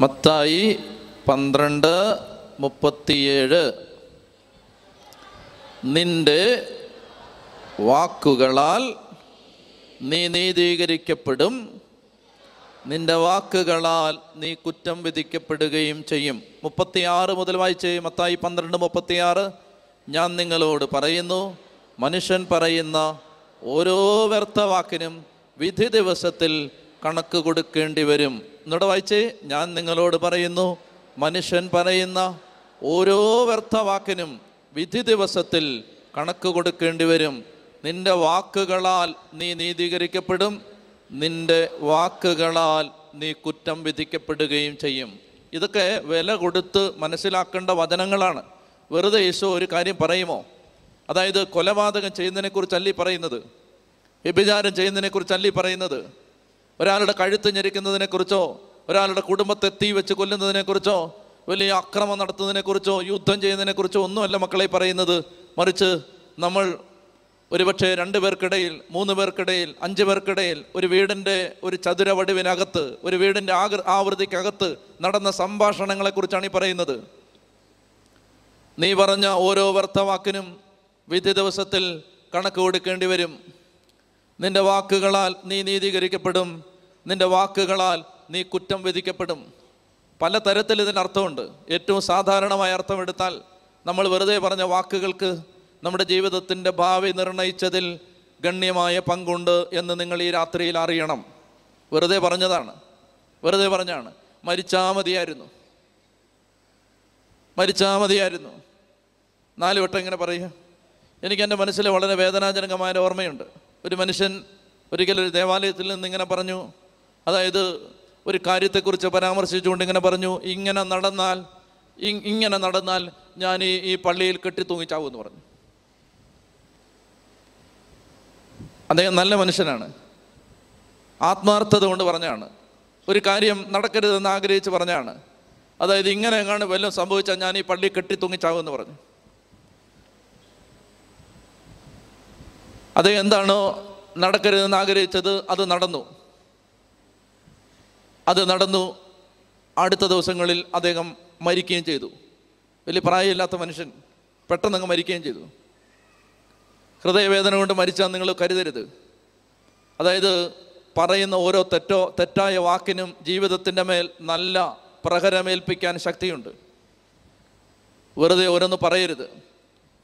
മത്തായി പന്ത്രണ്ട് മുപ്പത്തിയേഴ്. നിന്റെ വാക്കുകളാൽ നീ നീതീകരിക്കപ്പെടും. നിന്റെ വാക്കുകളാൽ നീ കുറ്റം വിധിക്കപ്പെടുകയും ചെയ്യും. മുപ്പത്തിയാറ് മുതൽ വായിച്ച് മത്തായി പന്ത്രണ്ട് മുപ്പത്തിയാറ്. ഞാൻ നിങ്ങളോട് പറയുന്നു മനുഷ്യൻ പറയുന്ന ഓരോ വ്യർത്ഥ വാക്കിനും വിധി ദിവസത്തിൽ കണക്ക് കൊടുക്കേണ്ടി വരും. എന്നോട് വായിച്ചേ ഞാൻ നിങ്ങളോട് പറയുന്നു മനുഷ്യൻ പറയുന്ന ഓരോ വ്യർത്ഥ വാക്കിനും വിധി ദിവസത്തിൽ കണക്ക് കൊടുക്കേണ്ടി വരും. നിന്റെ വാക്കുകളാൽ നീ നീതീകരിക്കപ്പെടും നിന്റെ വാക്കുകളാൽ നീ കുറ്റം വിധിക്കപ്പെടുകയും ചെയ്യും. ഇതൊക്കെ വില കൊടുത്ത് മനസ്സിലാക്കേണ്ട വചനങ്ങളാണ്. വെറുതെ യേശു ഒരു കാര്യം പറയുമോ? അതായത് കൊലപാതകം ചെയ്യുന്നതിനെ അല്ലി ഈ പറയുന്നത്? വ്യഭിചാരം ചെയ്യുന്നതിനെ കുറിച്ചല്ല പറയുന്നത്? ഒരാളുടെ കഴുത്ത് ഞെരിക്കുന്നതിനെ കുറിച്ചോ ഒരാളുടെ കുടുംബത്തെ തീ വെച്ച് കൊല്ലുന്നതിനെ കുറിച്ചോ വലിയ അക്രമം നടത്തുന്നതിനെ കുറിച്ചോ യുദ്ധം ചെയ്യുന്നതിനെ കുറിച്ചോ ഒന്നുമല്ല മക്കളെ പറയുന്നത്. മറിച്ച് നമ്മൾ ഒരുപക്ഷെ രണ്ട് പേർക്കിടയിൽ മൂന്ന് പേർക്കിടയിൽ അഞ്ച് പേർക്കിടയിൽ ഒരു വീടിന്റെ ഒരു ചതുരവടിവിനകത്ത് ഒരു വീടിന്റെ ആകൃ ആവൃത്തിക്കകത്ത് നടന്ന സംഭാഷണങ്ങളെക്കുറിച്ചാണ് ഈ പറയുന്നത്. നീ പറഞ്ഞ ഓരോ വർത്തവാക്കിനും വിധി ദിവസത്തിൽ കണക്ക് കൊടുക്കേണ്ടി വരും. നിന്റെ വാക്കുകളാൽ നീ നീതീകരിക്കപ്പെടും. നിന്റെ വാക്കുകളാൽ നീ കുറ്റം വിധിക്കപ്പെടും. പല തരത്തിൽ ഇതിന് അർത്ഥമുണ്ട്. ഏറ്റവും സാധാരണമായ അർത്ഥമെടുത്താൽ നമ്മൾ വെറുതെ പറഞ്ഞ വാക്കുകൾക്ക് നമ്മുടെ ജീവിതത്തിന്റെ ഭാവി നിർണയിച്ചതിൽ ഗണ്യമായ പങ്കുണ്ട് എന്ന് നിങ്ങൾ ഈ രാത്രിയിൽ അറിയണം. വെറുതെ പറഞ്ഞതാണ്. വെറുതെ പറഞ്ഞാണ്. മരിച്ചാ മതിയായിരുന്നു. മരിച്ചാ മതിയായിരുന്നു. നാല് വട്ടം ഇങ്ങനെ പറയുക. എനിക്ക് എന്റെ മനസ്സിൽ വളരെ വേദനാജനകമായ ഓർമ്മയുണ്ട്. ഒരു മനുഷ്യൻ ഒരിക്കലും ഒരു ദേവാലയത്തിൽ നിന്ന് ഇങ്ങനെ പറഞ്ഞു അതായത് ഒരു കാര്യത്തെക്കുറിച്ച് പരാമർശിച്ചുകൊണ്ട് ഇങ്ങനെ പറഞ്ഞു ഇങ്ങനെ നടന്നാൽ ഇങ്ങനെ നടന്നാൽ ഞാൻ ഈ ഈ പള്ളിയിൽ കെട്ടി തൂങ്ങിച്ചാവുമെന്ന് പറഞ്ഞു. അദ്ദേഹം നല്ല മനുഷ്യനാണ്. ആത്മാർത്ഥത കൊണ്ട് പറഞ്ഞാണ്. ഒരു കാര്യം നടക്കരുതെന്ന് ആഗ്രഹിച്ച് പറഞ്ഞാണ്. അതായത് ഇങ്ങനെ എങ്ങാണ്ട് വല്ലതും സംഭവിച്ചാൽ ഞാൻ ഈ പള്ളി കെട്ടി തൂങ്ങിച്ചാവുമെന്ന് പറഞ്ഞു. അദ്ദേഹം എന്താണോ നടക്കരുതെന്ന് ആഗ്രഹിച്ചത് അത് നടന്നു. അത് നടന്നു. അടുത്ത ദിവസങ്ങളിൽ അദ്ദേഹം മരിക്കുകയും ചെയ്തു. വലിയ പ്രായമില്ലാത്ത മനുഷ്യൻ പെട്ടെന്ന് അങ്ങ് മരിക്കുകയും ചെയ്തു. ഹൃദയവേദന കൊണ്ട് മരിച്ചാൽ നിങ്ങൾ കരുതരുത്. അതായത് പറയുന്ന ഓരോ തെറ്റോ തെറ്റായ വാക്കിനും ജീവിതത്തിന്റെ മേൽ നല്ല പ്രഹരമേൽപ്പിക്കാൻ ശക്തിയുണ്ട്. വെറുതെ ഓരോന്ന് പറയരുത്.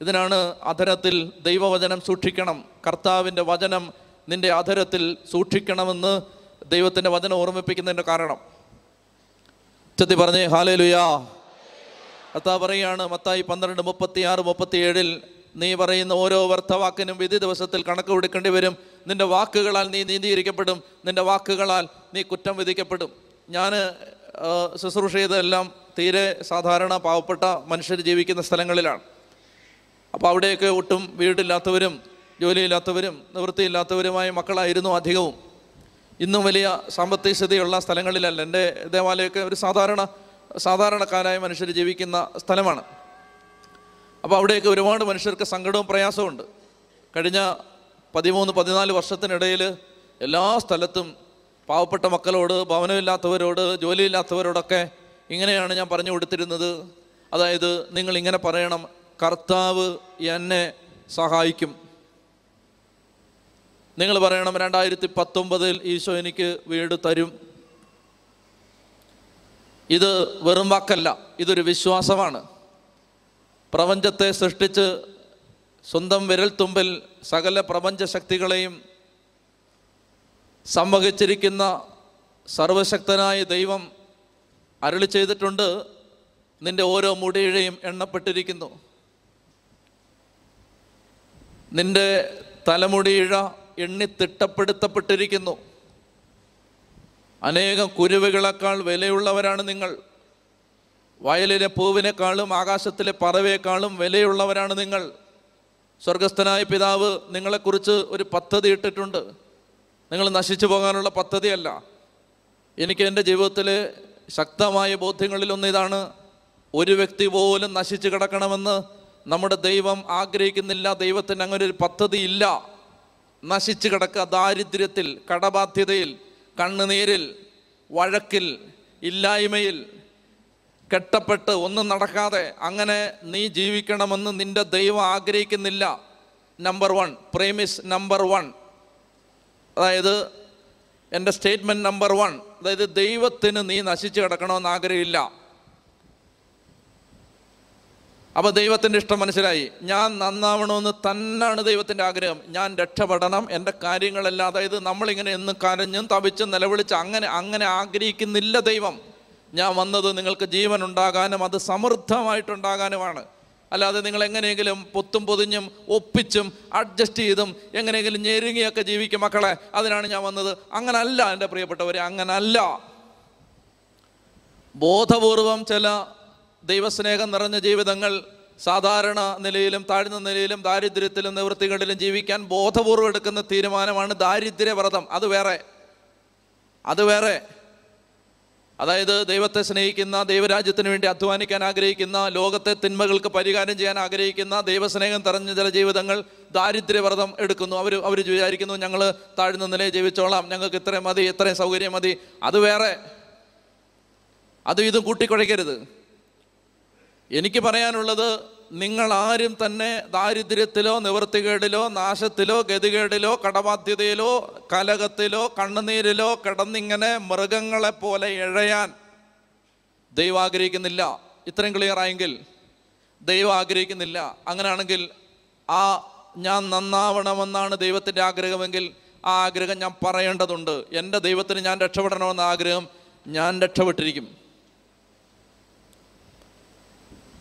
ഇതിനാണ് അധരത്തിൽ ദൈവവചനം സൂക്ഷിക്കണം. കർത്താവിന്റെ വചനം നിന്റെ അധരത്തിൽ സൂക്ഷിക്കണമെന്ന് ദൈവത്തിന്റെ വചനം ഓർമ്മിപ്പിക്കുന്നതിന്റെ കാരണം. ചെത്തി പറഞ്ഞേ ഹാലേ ലുയാ കർത്താവ് പറയുകയാണ് മത്തായി പന്ത്രണ്ട് മുപ്പത്തി ആറ് മുപ്പത്തി ഏഴിൽ നീ പറയുന്ന ഓരോ വർത്തവാക്കിനും വിധി ദിവസത്തിൽ കണക്ക് കൊടുക്കേണ്ടി വരും. നിന്റെ വാക്കുകളാൽ നീ നീതീകരിക്കപ്പെടും. നിന്റെ വാക്കുകളാൽ നീ കുറ്റം വിധിക്കപ്പെടും. ഞാൻ ശുശ്രൂഷ ചെയ്തതെല്ലാം തീരെ സാധാരണ പാവപ്പെട്ട മനുഷ്യർ ജീവിക്കുന്ന സ്ഥലങ്ങളിലാണ്. അപ്പോൾ അവിടെയൊക്കെ ഒട്ടും വീടില്ലാത്തവരും ജോലിയില്ലാത്തവരും നിവൃത്തിയില്ലാത്തവരുമായ മക്കളായിരുന്നു അധികവും. ഇന്നും വലിയ സാമ്പത്തിക സ്ഥിതിയുള്ള സ്ഥലങ്ങളിലല്ല. എന്റെ ദേവാലയമൊക്കെ ഒരു സാധാരണ സാധാരണക്കാരായ മനുഷ്യർ ജീവിക്കുന്ന സ്ഥലമാണ്. അപ്പോൾ അവിടെയൊക്കെ ഒരുപാട് മനുഷ്യർക്ക് സങ്കടവും പ്രയാസവും കഴിഞ്ഞ പതിമൂന്ന് പതിനാല് വർഷത്തിനിടയിൽ എല്ലാ സ്ഥലത്തും പാവപ്പെട്ട മക്കളോട് ഭവനമില്ലാത്തവരോട് ജോലിയില്ലാത്തവരോടൊക്കെ ഇങ്ങനെയാണ് ഞാൻ പറഞ്ഞു കൊടുത്തിരുന്നത്. അതായത് നിങ്ങൾ ഇങ്ങനെ പറയണം കർത്താവ് എന്നെ സഹായിക്കും. നിങ്ങൾ പറയണം രണ്ടായിരത്തി പത്തൊമ്പതിൽ ഈശോ എനിക്ക് വീട് തരും. ഇത് വെറും വാക്കല്ല ഇതൊരു വിശ്വാസമാണ്. പ്രപഞ്ചത്തെ സൃഷ്ടിച്ച് സ്വന്തം വിരൽത്തുമ്പിൽ സകല പ്രപഞ്ച ശക്തികളെയും സംവഹിച്ചിരിക്കുന്ന സർവശക്തനായ ദൈവം അരളി ചെയ്തിട്ടുണ്ട്. നിന്റെ ഓരോ മുടിയിഴയും എണ്ണപ്പെട്ടിരിക്കുന്നു. നിന്റെ തലമുടിയിഴ എണ്ണി തിട്ടപ്പെടുത്തപ്പെട്ടിരിക്കുന്നു. അനേകം കുരുവുകളെക്കാൾ വിലയുള്ളവരാണ് നിങ്ങൾ. വയലിലെ പൂവിനേക്കാളും ആകാശത്തിലെ പറവയേക്കാളും വിലയുള്ളവരാണ് നിങ്ങൾ. സ്വർഗസ്ഥനായ പിതാവ് നിങ്ങളെക്കുറിച്ച് ഒരു പദ്ധതി ഇട്ടിട്ടുണ്ട്. നിങ്ങൾ നശിച്ചു പോകാനുള്ള പദ്ധതിയല്ല. എനിക്ക് എന്റെ ജീവിതത്തിലെ ശക്തമായ ബോധ്യങ്ങളിലൊന്ന് ഇതാണ്. ഒരു വ്യക്തി പോലും നശിച്ചു കിടക്കണമെന്ന് നമ്മുടെ ദൈവം ആഗ്രഹിക്കുന്നില്ല ദൈവത്തിന് അങ്ങനെ ഒരു പദ്ധതി ഇല്ല. നശിച്ചു കിടക്കുക ദാരിദ്ര്യത്തിൽ കടബാധ്യതയിൽ കണ്ണുനീരിൽ വഴക്കിൽ ഇല്ലായ്മയിൽ കെട്ടപ്പെട്ട് ഒന്നും നടക്കാതെ അങ്ങനെ നീ ജീവിക്കണമെന്ന് നിന്റെ ദൈവം ആഗ്രഹിക്കുന്നില്ല. Number one premise number one അതായത് എന്റെ സ്റ്റേറ്റ്മെന്റ് നമ്പർ വൺ അതായത് ദൈവത്തിന് നീ നശിച്ചു കിടക്കണമെന്ന് ആഗ്രഹമില്ല. അപ്പോൾ ദൈവത്തിന്റെ ഇഷ്ടം മനസ്സിലായി. ഞാൻ നന്നാവണമെന്ന് തന്നെയാണ് ദൈവത്തിന്റെ ആഗ്രഹം. ഞാൻ രക്ഷപ്പെടണം. എന്റെ കാര്യങ്ങളെല്ലാം അതായത് നമ്മളിങ്ങനെ എന്ന് കരഞ്ഞും തവിച്ചും നിലവിളിച്ച് അങ്ങനെ അങ്ങനെ ആഗ്രഹിക്കുന്നില്ല ദൈവം. ഞാൻ വന്നത് നിങ്ങൾക്ക് ജീവൻ ഉണ്ടാകാനും അത് സമൃദ്ധമായിട്ടുണ്ടാകാനുമാണ്. അല്ലാതെ നിങ്ങൾ എങ്ങനെയെങ്കിലും പൊത്തും പൊതിഞ്ഞും ഒപ്പിച്ചും അഡ്ജസ്റ്റ് ചെയ്തും എങ്ങനെയെങ്കിലും ഞെരുങ്ങിയൊക്കെ ജീവിക്കും മക്കളെ. അതിനാണ് ഞാൻ വന്നത്. അങ്ങനല്ല എന്റെ പ്രിയപ്പെട്ടവരെ അങ്ങനല്ല. ബോധപൂർവം ചില ദൈവസ്നേഹം നിറഞ്ഞ ജീവിതങ്ങൾ സാധാരണ നിലയിലും താഴ്ന്ന നിലയിലും ദാരിദ്ര്യത്തിലും നിവൃത്തികളിലും ജീവിക്കാൻ ബോധപൂർവം എടുക്കുന്ന തീരുമാനമാണ് ദാരിദ്ര്യവ്രതം. അത് വേറെ. അത് വേറെ. അതായത് ദൈവത്തെ സ്നേഹിക്കുന്ന ദൈവരാജ്യത്തിന് വേണ്ടി അധ്വാനിക്കാൻ ആഗ്രഹിക്കുന്ന ലോകത്തെ തിന്മകൾക്ക് പരിഹാരം ചെയ്യാൻ ആഗ്രഹിക്കുന്ന ദൈവസ്നേഹം തെരഞ്ഞ ചില ജീവിതങ്ങൾ ദാരിദ്ര്യവ്രതം എടുക്കുന്നു. അവർ അവർ വിചാരിക്കുന്നു ഞങ്ങൾ താഴ്ന്ന നിലയിൽ ജീവിച്ചോളാം. ഞങ്ങൾക്ക് ഇത്രയും മതി ഇത്രയും സൗകര്യം മതി. അത് വേറെ. അതും ഇതും കൂട്ടിക്കുഴയ്ക്കരുത്. എനിക്ക് പറയാനുള്ളത് നിങ്ങൾ ആരും തന്നെ ദാരിദ്ര്യത്തിലോ നിവൃത്തികേടിലോ നാശത്തിലോ ഗതികേടിലോ കടബാധ്യതയിലോ കലകത്തിലോ കണ്ണുനീരിലോ കിടന്നിങ്ങനെ മൃഗങ്ങളെ പോലെ ഇഴയാൻ ദൈവം ആഗ്രഹിക്കുന്നില്ല. ഇത്രയും ക്ലിയർ ആയെങ്കിൽ ദൈവം ആഗ്രഹിക്കുന്നില്ല. അങ്ങനെയാണെങ്കിൽ ആ ഞാൻ നന്നാവണമെന്നാണ് ദൈവത്തിന്റെ ആഗ്രഹമെങ്കിൽ ആ ആഗ്രഹം ഞാൻ പറയേണ്ടതുണ്ട്. എന്റെ ദൈവത്തിന് ഞാൻ രക്ഷപ്പെടണമെന്ന ആഗ്രഹം ഞാൻ രക്ഷപ്പെട്ടിരിക്കും.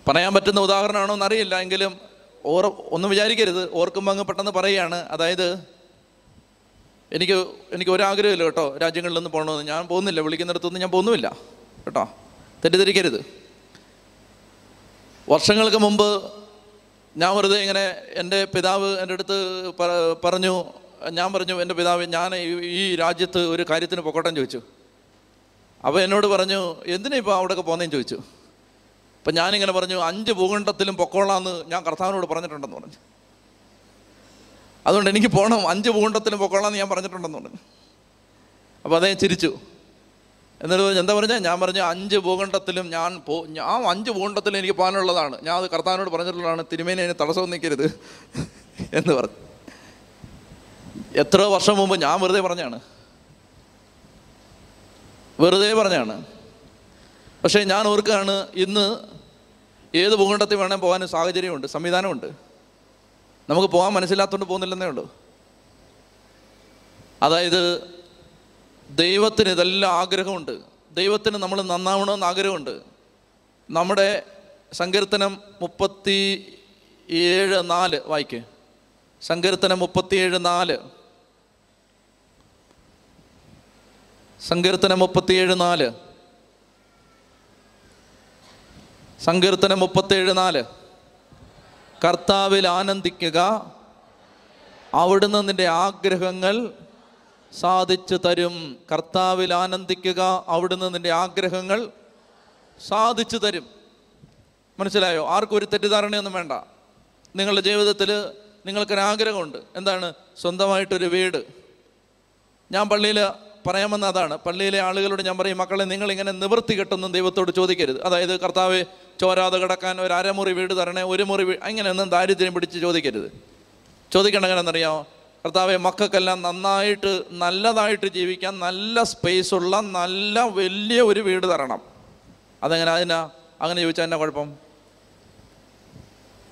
പറയാൻ പറ്റുന്ന ഉദാഹരണമാണോ എന്നറിയില്ല. എങ്കിലും ഓർ ഒന്നും വിചാരിക്കരുത്. ഓർക്കുമ്പോൾ അങ്ങ് പെട്ടെന്ന് പറയുകയാണ്. അതായത് എനിക്ക് എനിക്ക് ഒരാഗ്രഹമില്ല കേട്ടോ രാജ്യങ്ങളിലൊന്നും പോകണമെന്ന്. ഞാൻ പോകുന്നില്ല. വിളിക്കുന്നിടത്തൊന്നും ഞാൻ പോകുന്നുമില്ല കേട്ടോ. തെറ്റിദ്ധരിക്കരുത്. വർഷങ്ങൾക്ക് മുമ്പ് ഞാൻ വെറുതെ ഇങ്ങനെ എന്റെ പിതാവ് എന്റെ അടുത്ത് പറഞ്ഞു ഞാൻ പറഞ്ഞു എന്റെ പിതാവ് ഞാൻ ഈ രാജ്യത്ത് ഒരു കാര്യത്തിന് പൊക്കോട്ടം ചോദിച്ചു. അപ്പോൾ എന്നോട് പറഞ്ഞു എന്തിനാ ഇപ്പോൾ അവിടെയൊക്കെ പോകുന്നതെന്ന് ചോദിച്ചു. അപ്പം ഞാനിങ്ങനെ പറഞ്ഞു അഞ്ച് ഭൂഖണ്ഡത്തിലും പൊക്കോളാന്ന് ഞാൻ കർത്താവിനോട് പറഞ്ഞിട്ടുണ്ടെന്ന് പറഞ്ഞു. അതുകൊണ്ട് എനിക്ക് പോകണം അഞ്ച് ഭൂഖണ്ഡത്തിലും പൊക്കോളാന്ന് ഞാൻ പറഞ്ഞിട്ടുണ്ടെന്ന് പറഞ്ഞു. അപ്പോൾ അദ്ദേഹം ചിരിച്ചു. എന്നിട്ട് പറഞ്ഞു, എന്താ പറഞ്ഞാൽ ഞാൻ പറഞ്ഞു അഞ്ച് ഭൂഖണ്ഡത്തിലും ഞാൻ പോ ഞാൻ അഞ്ച് ഭൂഖണ്ഡത്തിലും എനിക്ക് പോകാനുള്ളതാണ്. ഞാൻ അത് കർത്താവിനോട് പറഞ്ഞിട്ടുള്ളതാണ്. തിരുമേനി അതിന് തടസ്സം നിൽക്കരുത് എന്ന് പറഞ്ഞു. എത്ര വർഷം മുമ്പ് ഞാൻ വെറുതെ പറഞ്ഞാണ്. വെറുതെ പറഞ്ഞാണ്. പക്ഷേ ഞാൻ ഓർക്കുകയാണ് ഇന്ന് ഏത് ഭൂഖണ്ഡത്തിൽ വേണേൽ പോകാനും സാഹചര്യമുണ്ട് സംവിധാനമുണ്ട്. നമുക്ക് പോകാൻ മനസ്സിലാത്തോണ്ട് പോകുന്നില്ലെന്നേ ഉള്ളൂ. അതായത് ദൈവത്തിന് ഇതെല്ലാം ആഗ്രഹമുണ്ട്. ദൈവത്തിന് നമ്മൾ നന്നാവണമെന്ന് ആഗ്രഹമുണ്ട്. നമ്മുടെ സങ്കീർത്തനം മുപ്പത്തി ഏഴ് നാല് വായിക്കേ. സങ്കീർത്തനം മുപ്പത്തിയേഴ് നാല്. സങ്കീർത്തനം മുപ്പത്തിയേഴ് നാല്. സങ്കീർത്തനം മുപ്പത്തേഴ് നാല്. കർത്താവിൽ ആനന്ദിക്കുക. അവിടുന്ന് നിന്റെ ആഗ്രഹങ്ങൾ സാധിച്ചു തരും. കർത്താവിൽ ആനന്ദിക്കുക. അവിടുന്ന് നിന്റെ ആഗ്രഹങ്ങൾ സാധിച്ചു തരും. മനസ്സിലായോ? ആർക്കും ഒരു തെറ്റിദ്ധാരണയൊന്നും വേണ്ട. നിങ്ങളുടെ ജീവിതത്തിൽ നിങ്ങൾക്കൊരാഗ്രഹമുണ്ട്. എന്താണ്? സ്വന്തമായിട്ടൊരു വീട്. ഞാൻ പള്ളിയിൽ പറയാമെന്ന് അതാണ്. പള്ളിയിലെ ആളുകളോട് ഞാൻ പറയും മക്കളെ നിങ്ങൾ ഇങ്ങനെ നിവൃത്തി കെട്ടൊന്നും ദൈവത്തോട് ചോദിക്കരുത്. അതായത് കർത്താവ് ചോരാതെ കിടക്കാൻ ഒരു അരമുറി വീട് തരണേ ഒരു മുറി അങ്ങനെയൊന്നും ദാരിദ്ര്യം പിടിച്ച് ചോദിക്കരുത്. ചോദിക്കേണ്ട എങ്ങനെയെന്നറിയാമോ കർത്താവെ മക്കൾക്കെല്ലാം നന്നായിട്ട് നല്ലതായിട്ട് ജീവിക്കാൻ നല്ല സ്പേസുള്ള നല്ല വലിയ ഒരു വീട് തരണം. അതെങ്ങനെ അതിനാ അങ്ങനെ ചോദിച്ചാൽ എന്നാ കുഴപ്പം?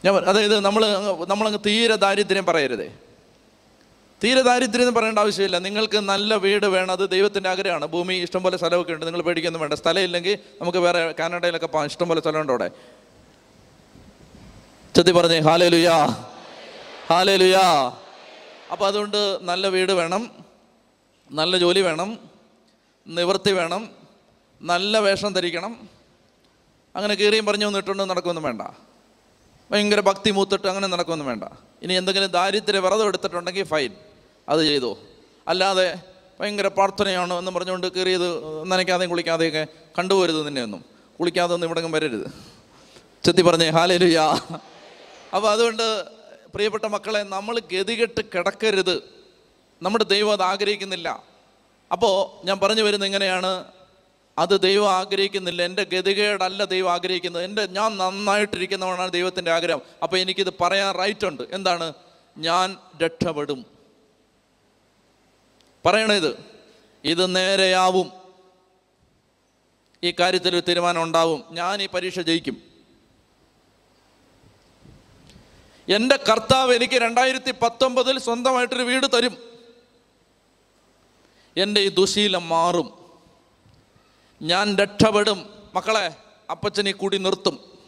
ഞാൻ അതായത് നമ്മൾ നമ്മളങ്ങ് തീരെ ദാരിദ്ര്യം പറയരുതേ. തീരെ ദാരിദ്ര്യം എന്ന് പറയേണ്ട ആവശ്യമില്ല. നിങ്ങൾക്ക് നല്ല വീട് വേണം അത് ദൈവത്തിന്റെ ആഗ്രഹമാണ്. ഭൂമി ഇഷ്ടംപോലെ സ്ഥലമൊക്കെ ഉണ്ട് നിങ്ങൾ പേടിക്കൊന്നും വേണ്ട. സ്ഥലം ഇല്ലെങ്കിൽ നമുക്ക് വേറെ കാനഡയിലൊക്കെ പോകാം ഇഷ്ടംപോലെ സ്ഥലമുണ്ട് അവിടെ. ചെത്തി പറഞ്ഞേ ഹാലേ ലുയാ ഹാലേ ലുയാ അപ്പോൾ അതുകൊണ്ട് നല്ല വീട് വേണം നല്ല ജോലി വേണം നിവൃത്തി വേണം നല്ല വേഷം ധരിക്കണം. അങ്ങനെ കീറിയും പറഞ്ഞു വന്നിട്ടുണ്ട് നടക്കുമൊന്നും വേണ്ട. ഭയങ്കര ഭക്തി മൂത്തിട്ട് അങ്ങനെ നടക്കുമൊന്നും വേണ്ട. ഇനി എന്തെങ്കിലും ദാരിദ്ര്യ വ്രതം എടുത്തിട്ടുണ്ടെങ്കിൽ ഫൈൻ അത് ചെയ്തു. അല്ലാതെ ഭയങ്കര പ്രാർത്ഥനയാണ് എന്ന് പറഞ്ഞുകൊണ്ട് കയറിയത് നനയ്ക്കാതെയും കുളിക്കാതെയൊക്കെ കണ്ടുപോരുത് നിന്നെയൊന്നും. കുളിക്കാതെ ഒന്നും ഇവിടെ വരരുത്. ചെത്തി പറഞ്ഞേ ഹാലരുയ അപ്പോൾ അതുകൊണ്ട് പ്രിയപ്പെട്ട മക്കളെ നമ്മൾ ഗതികെട്ട് കിടക്കരുത്. നമ്മുടെ ദൈവം അത് ആഗ്രഹിക്കുന്നില്ല. അപ്പോൾ ഞാൻ പറഞ്ഞു വരുന്നത് ഇങ്ങനെയാണ്. അത് ദൈവം ആഗ്രഹിക്കുന്നില്ല. എന്റെ ഗതികേടല്ല ദൈവം ആഗ്രഹിക്കുന്നത്. എന്റെ ഞാൻ നന്നായിട്ടിരിക്കുന്നവനാണ് ദൈവത്തിന്റെ ആഗ്രഹം. അപ്പോൾ എനിക്കിത് പറയാൻ റൈറ്റ് ഉണ്ട്. എന്താണ്? ഞാൻ രക്ഷപ്പെടും. പറയണത് ഇത് നേരെയാവും. ഈ കാര്യത്തിൽ ഒരു തീരുമാനം ഉണ്ടാവും. ഞാൻ ഈ പരീക്ഷ ജയിക്കും. എന്റെ കർത്താവ് എനിക്ക് രണ്ടായിരത്തി പത്തൊമ്പതിൽ സ്വന്തമായിട്ടൊരു വീട് തരും. എന്റെ ഈ ദുശീലം മാറും. ഞാൻ രക്ഷപ്പെടും. മക്കളെ അപ്പച്ചനെ കൂടി നിർത്തും.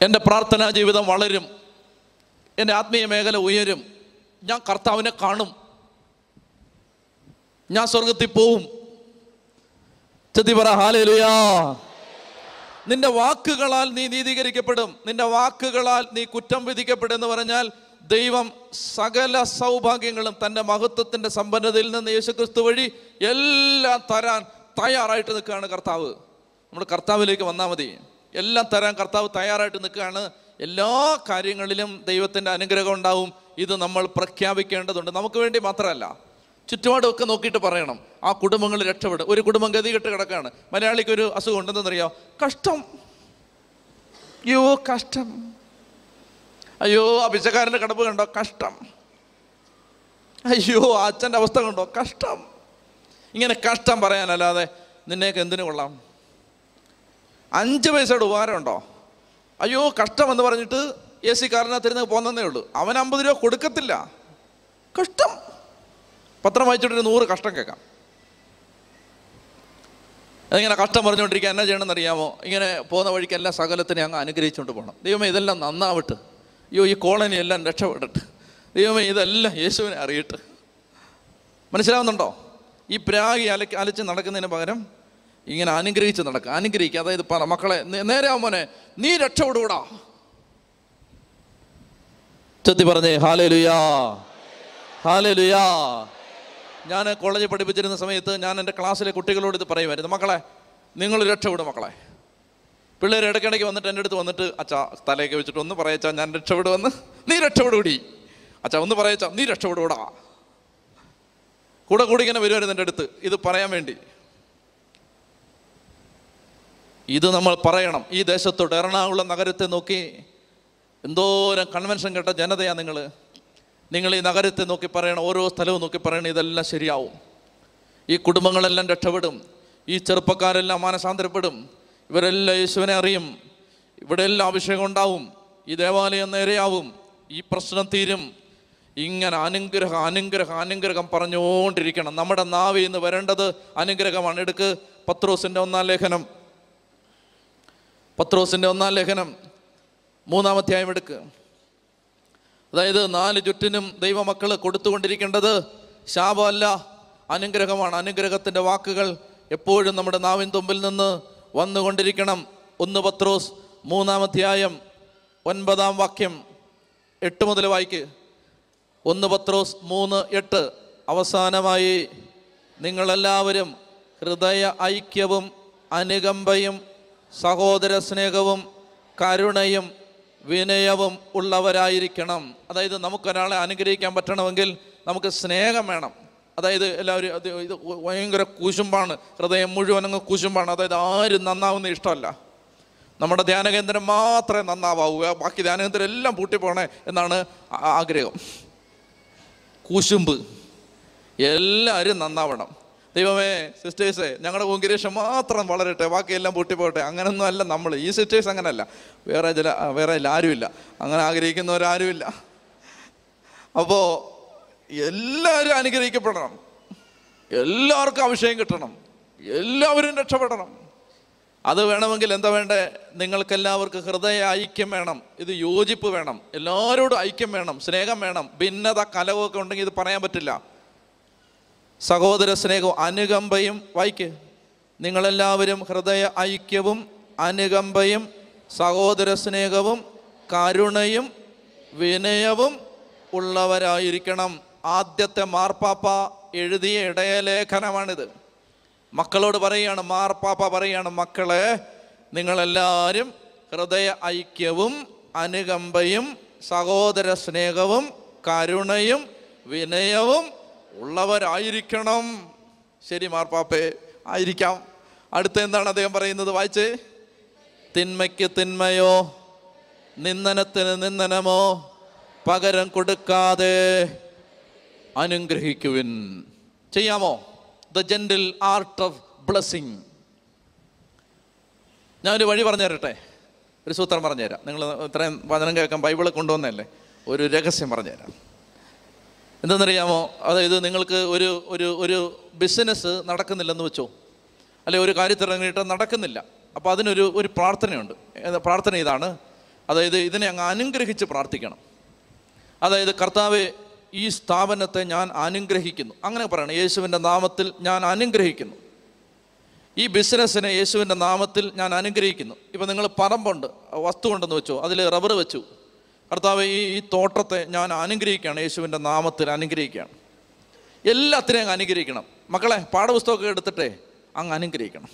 എന്റെ പ്രാർത്ഥനാ ജീവിതം വളരും. എന്റെ ആത്മീയ മേഖല ഉയരും. ഞാൻ കർത്താവിനെ കാണും. ഞാൻ സ്വർഗത്തിൽ പോവും. ചെത്തി പറ ഹാലുയാ നിന്റെ വാക്കുകളാൽ നീ നീതീകരിക്കപ്പെടും. നിന്റെ വാക്കുകളാൽ നീ കുറ്റം വിധിക്കപ്പെടും എന്ന് പറഞ്ഞാൽ ദൈവം സകല സൗഭാഗ്യങ്ങളും തന്റെ മഹത്വത്തിന്റെ സമ്പന്നതയിൽ നിന്ന് യേശുക്രിസ്തു വഴി എല്ലാം തരാൻ തയ്യാറായിട്ട് നിൽക്കുകയാണ് കർത്താവ്. നമ്മൾ കർത്താവിലേക്ക് വന്നാൽ മതി. എല്ലാം തരാൻ കർത്താവ് തയ്യാറായിട്ട് നിൽക്കുകയാണ്. എല്ലാ കാര്യങ്ങളിലും ദൈവത്തിന്റെ അനുഗ്രഹം ഉണ്ടാവും. ഇത് നമ്മൾ പ്രഖ്യാപിക്കേണ്ടതുണ്ട്. നമുക്ക് വേണ്ടി മാത്രമല്ല ചുറ്റുപാടുമൊക്കെ നോക്കിയിട്ട് പറയണം. ആ കുടുംബങ്ങൾ രക്ഷപ്പെടും. ഒരു കുടുംബം ഗതികെട്ട് കിടക്കുകയാണ്. മലയാളിക്ക് ഒരു അസുഖം ഉണ്ടെന്നറിയോ? കഷ്ടം. അയ്യോ കഷ്ടം. അയ്യോ ആ പിച്ചക്കാരന്റെ കിടപ്പ് കണ്ടോ? കഷ്ടം. അയ്യോ അച്ഛന്റെ അവസ്ഥ കണ്ടോ? കഷ്ടം. ഇങ്ങനെ കഷ്ടം പറയാനല്ലാതെ നിന്നേക്ക് എന്തിനു കൊള്ളാം? അഞ്ച് പൈസയുടെ ഉപകാരമുണ്ടോ അയ്യോ കഷ്ടം എന്ന് പറഞ്ഞിട്ട് എ സി കാറിനകത്തിരുന്ന് പോന്നതേ ഉള്ളൂ. അവൻ അമ്പത് രൂപ കൊടുക്കത്തില്ല. കഷ്ടം. പത്രം വായിച്ചിട്ടൊരു നൂറ് കഷ്ടം കേൾക്കാം. അതിങ്ങനെ കഷ്ടം പറഞ്ഞുകൊണ്ടിരിക്കുക എന്നാ ചെയ്യണമെന്ന് അറിയാമോ ഇങ്ങനെ പോകുന്ന വഴിക്ക് എല്ലാ സകലത്തിനെ അങ്ങ് അനുഗ്രഹിച്ചുകൊണ്ട് പോകണം. ദൈവമേ ഇതെല്ലാം നന്നാവട്ടെ. അയ്യോ ഈ കോളനി എല്ലാം രക്ഷപ്പെടട്ടെ. ദൈവമേ ഇതെല്ലാം യേശുവിനെ അറിയട്ടെ. മനസ്സിലാവുന്നുണ്ടോ? ഈ പ്രാഗി അലക്ക് അലച്ച് നടക്കുന്നതിന് പകരം ഇങ്ങനെ അനുഗ്രഹിച്ച് നടക്കുക അനുഗ്രഹിക്കുക അതായത് പറ മക്കളെ നേരെ ആവുമ്പോനെ നീ രക്ഷപ്പെടൂടാ ചെത്തി പറഞ്ഞേ ഹാലലുയാ ലുയാ ഹാലേ ലുയാ ഞാൻ കോളേജിൽ പഠിപ്പിച്ചിരുന്ന സമയത്ത് ഞാൻ എന്റെ ക്ലാസ്സിലെ കുട്ടികളോട് ഇത് പറയുമായിരുന്നു. മക്കളെ നിങ്ങൾ രക്ഷപ്പെടും മക്കളെ. പിള്ളേർ ഇടയ്ക്കിടയ്ക്ക് വന്നിട്ട് എന്റെ അടുത്ത് വന്നിട്ട് അച്ഛാ തലയൊക്കെ വെച്ചിട്ട് ഒന്ന് പറയച്ചാ ഞാൻ രക്ഷപ്പെടുമെന്ന് നീ രക്ഷപ്പെടൂടി. അച്ഛാ ഒന്ന് പറയച്ചാ നീ രക്ഷപ്പെടൂടാ. കൂടെ കൂടി ഇങ്ങനെ വരുമായിരുന്നു എന്റെ അടുത്ത്. ഇത് പറയാൻ വേണ്ടി. ഇത് നമ്മൾ പറയണം. ഈ ദേശത്തോട് എറണാകുളം നഗരത്തെ നോക്കി എന്തോരം കൺവെൻഷൻ കേട്ട ജനതയാ നിങ്ങൾ നിങ്ങൾ ഈ നഗരത്തെ നോക്കി പറയണം ഓരോ സ്ഥലവും നോക്കി പറയണം ഇതെല്ലാം ശരിയാവും. ഈ കുടുംബങ്ങളെല്ലാം രക്ഷപ്പെടും. ഈ ചെറുപ്പക്കാരെല്ലാം മാനസാന്തരപ്പെടും. ഇവരെല്ലാം യേശുവിനെ അറിയും. ഇവിടെ എല്ലാം അഭിഷേകം ഉണ്ടാവും. ഈ ദേവാലയം നേരെയാവും. ഈ പ്രശ്നം തീരും. ഇങ്ങനെ അനുഗ്രഹം അനുഗ്രഹം അനുഗ്രഹം പറഞ്ഞുകൊണ്ടിരിക്കണം. നമ്മുടെ നാവിൽ നിന്ന് വരേണ്ടത് അനുഗ്രഹമാണ്. എടുക്ക്. പത്രോസിന്റെ ഒന്നാം ലേഖനം. പത്രോസിന്റെ ഒന്നാം ലേഖനം. മൂന്നാമധ്യായം എടുക്ക്. അതായത് നാല് ചുറ്റിനും ദൈവമക്കൾ കൊടുത്തുകൊണ്ടിരിക്കേണ്ടത് ശാപമല്ല അനുഗ്രഹമാണ്. അനുഗ്രഹത്തിന്റെ വാക്കുകൾ എപ്പോഴും നമ്മുടെ നാവിൻ തുമ്പിൽ നിന്ന് വന്നുകൊണ്ടിരിക്കണം. ഒന്ന് പത്രോസ് മൂന്നാമധ്യായം ഒൻപതാം വാക്യം. എട്ട് മുതൽ വായിക്ക്. ഒന്ന് പത്രോസ് മൂന്ന് എട്ട്. അവസാനമായി നിങ്ങളെല്ലാവരും ഹൃദയ ഐക്യവും അനുകമ്പയും സഹോദര സ്നേഹവും കരുണയും വിനയവും ഉള്ളവരായിരിക്കണം. അതായത് നമുക്കൊരാളെ അനുഗ്രഹിക്കാൻ പറ്റണമെങ്കിൽ നമുക്ക് സ്നേഹം വേണം. അതായത് എല്ലാവരും ഇത് ഭയങ്കര കുശുമ്പാണ്. ഹൃദയം മുഴുവൻ അങ്ങ് കുശുമ്പാണ്. അതായത് ആരും നന്നാവുന്ന ഇഷ്ടമല്ല. നമ്മുടെ ധ്യാനകേന്ദ്രം മാത്രമേ നന്നാവാവൂ. ബാക്കി ധ്യാനകേന്ദ്രം എല്ലാം പൂട്ടിപ്പോണേ എന്നാണ് ആഗ്രഹം. കുശുമ്പ്. എല്ലാവരും നന്നാവണം. ദൈവമേ സിസ്റ്റേഴ്സേ ഞങ്ങളുടെ കോൺഗ്രേഷൻ മാത്രം വളരട്ടെ ബാക്കിയെല്ലാം പൊട്ടിപ്പോട്ടെ അങ്ങനൊന്നും അല്ല നമ്മൾ ഈ സിസ്റ്റേഴ്സ് അങ്ങനല്ല. വേറെ ചില വേറെ ആരുമില്ല അങ്ങനെ ആഗ്രഹിക്കുന്നവരാരുമില്ല. അപ്പോൾ എല്ലാവരും അനുഗ്രഹിക്കപ്പെടണം. എല്ലാവർക്കും അഭിഷേകം കിട്ടണം. എല്ലാവരും രക്ഷപ്പെടണം. അത് വേണമെങ്കിൽ എന്താ വേണ്ടേ? നിങ്ങൾക്കെല്ലാവർക്കും ഹൃദയ ഐക്യം വേണം. ഇത് യോജിപ്പ് വേണം. എല്ലാവരോടും ഐക്യം വേണം. സ്നേഹം വേണം. ഭിന്നത കലവൊക്കെ ഉണ്ടെങ്കിൽ ഇത് പറയാൻ പറ്റില്ല. സഹോദര സ്നേഹവും അനുകമ്പയും വായിക്ക്. നിങ്ങളെല്ലാവരും ഹൃദയ ഐക്യവും അനുകമ്പയും സഹോദര സ്നേഹവും കരുണയും വിനയവും ഉള്ളവരായിരിക്കണം. ആദ്യത്തെ മാർപ്പാപ്പ എഴുതിയ ഇടയലേഖനമാണിത്. മക്കളോട് പറയുകയാണ് മാർപ്പാപ്പ പറയുകയാണ് മക്കളെ നിങ്ങളെല്ലാവരും ഹൃദയ ഐക്യവും അനുകമ്പയും സഹോദര സ്നേഹവും കരുണയും വിനയവും ഉള്ളവരായിരിക്കണം. ശരി മാർപ്പാപ്പേ ആയിരിക്കാം. അടുത്ത എന്താണ് അദ്ദേഹം പറയുന്നത്? വായിച്ചേ. തിന്മയ്ക്ക് തിന്മയോ നിന്ദനത്തിന് നിന്ദനമോ പകരം കൊടുക്കാതെ അനുഗ്രഹിക്കുവിൻ. ചെയ്യാമോ? The gentle art of blessing ഞാനൊരു വഴി പറഞ്ഞു തരട്ടെ ഒരു സൂത്രം പറഞ്ഞുതരാം. നിങ്ങൾ ഇത്രയും വചനം കേൾക്കാൻ ബൈബിൾ കൊണ്ടുവന്നല്ലേ ഒരു രഹസ്യം പറഞ്ഞുതരാം. എന്തെന്നറിയാമോ? അതായത് നിങ്ങൾക്ക് ഒരു ഒരു ഒരു ബിസിനസ് നടക്കുന്നില്ലെന്ന് വെച്ചോ. അല്ലെ ഒരു കാര്യത്തിറങ്ങിയിട്ട് നടക്കുന്നില്ല. അപ്പോൾ അതിനൊരു ഒരു പ്രാർത്ഥനയുണ്ട്. പ്രാർത്ഥന ഇതാണ്. അതായത് ഇതിനെ അങ്ങ് അനുഗ്രഹിച്ച് പ്രാർത്ഥിക്കണം. അതായത് കർത്താവ് ഈ സ്ഥാപനത്തെ ഞാൻ അനുഗ്രഹിക്കുന്നു. അങ്ങനെ പറയണം. യേശുവിന്റെ നാമത്തിൽ ഞാൻ അനുഗ്രഹിക്കുന്നു. ഈ ബിസിനസ്സിനെ യേശുവിന്റെ നാമത്തിൽ ഞാൻ അനുഗ്രഹിക്കുന്നു. ഇപ്പം നിങ്ങൾ പറമ്പുണ്ട് വസ്തു ഉണ്ടെന്ന് വെച്ചു അതിൽ റബ്ബർ വെച്ചു. കർത്താവ് ഈ ഈ തോട്ടത്തെ ഞാൻ അനുഗ്രഹിക്കുകയാണ്. യേശുവിന്റെ നാമത്തിൽ അനുഗ്രഹിക്കുകയാണ്. എല്ലാത്തിനെയും അങ്ങ് അനുഗ്രഹിക്കണം. മക്കളെ പാഠപുസ്തകമൊക്കെ എടുത്തിട്ടേ അങ്ങ് അനുഗ്രഹിക്കണം.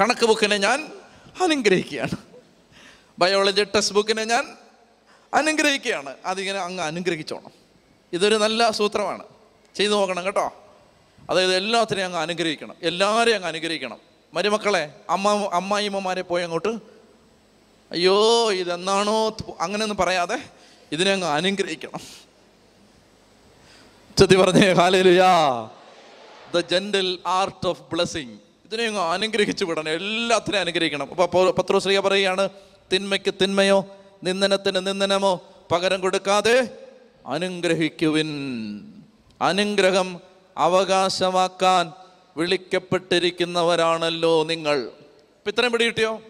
കണക്ക് ബുക്കിനെ ഞാൻ അനുഗ്രഹിക്കുകയാണ്. ബയോളജി ടെക്സ്റ്റ് ബുക്കിനെ ഞാൻ അനുഗ്രഹിക്കുകയാണ്. അതിങ്ങനെ അങ്ങ് അനുഗ്രഹിച്ചോണം. ഇതൊരു നല്ല സൂത്രമാണ്. ചെയ്തു നോക്കണം കേട്ടോ. അതായത് എല്ലാത്തിനെയും അങ്ങ് അനുഗ്രഹിക്കണം. എല്ലാവരെയും അങ്ങ് അനുഗ്രഹിക്കണം. മരുമക്കളെ അമ്മ അമ്മായിമ്മമാരെ പോയി അങ്ങോട്ട് അയ്യോ ഇതെന്നാണോ അങ്ങനെയൊന്നും പറയാതെ ഇതിനെ അങ്ങ് അനുഗ്രഹിക്കണം. ചെത്തി പറഞ്ഞേ കാലയിലുയാ the gentle art of blessing ഇതിനെ അങ്ങ് അനുഗ്രഹിച്ചു വിടണം എല്ലാത്തിനെയും അനുഗ്രഹിക്കണം. അപ്പൊ പത്രോശ്രീയ പറയുകയാണ് തിന്മയ്ക്ക് തിന്മയോ നിന്ദനത്തിന് നിന്ദനമോ പകരം കൊടുക്കാതെ അനുഗ്രഹിക്കുവിൻ. അനുഗ്രഹം അവകാശമാക്കാൻ വിളിക്കപ്പെട്ടിരിക്കുന്നവരാണല്ലോ നിങ്ങൾ. ഇപ്പൊ ഇത്രയും പിടികിട്ടിയോ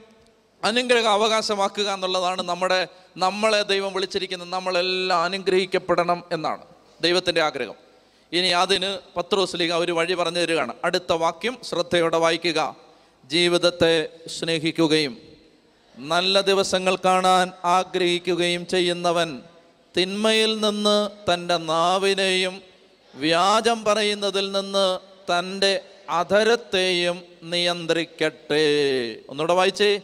അനുഗ്രഹം അവകാശമാക്കുക എന്നുള്ളതാണ് നമ്മുടെ നമ്മളെ ദൈവം വിളിച്ചിരിക്കുന്നത് നമ്മളെല്ലാം അനുഗ്രഹിക്കപ്പെടണം എന്നാണ് ദൈവത്തിന്റെ ആഗ്രഹം. ഇനി അതിന് പത്രോസ്ലിക ഒരു വഴി പറഞ്ഞു തരികയാണ്. അടുത്ത വാക്യം ശ്രദ്ധയോടെ വായിക്കുക. ജീവിതത്തെ സ്നേഹിക്കുകയും നല്ല ദിവസങ്ങൾ കാണാൻ ആഗ്രഹിക്കുകയും ചെയ്യുന്നവൻ തിന്മയിൽ നിന്ന് തന്റെ നാവിനെയും വ്യാജം പറയുന്നതിൽ നിന്ന് തന്റെ അധരത്തെയും നിയന്ത്രിക്കട്ടെ. ഒന്നുകൂടെ വായിച്ചേ.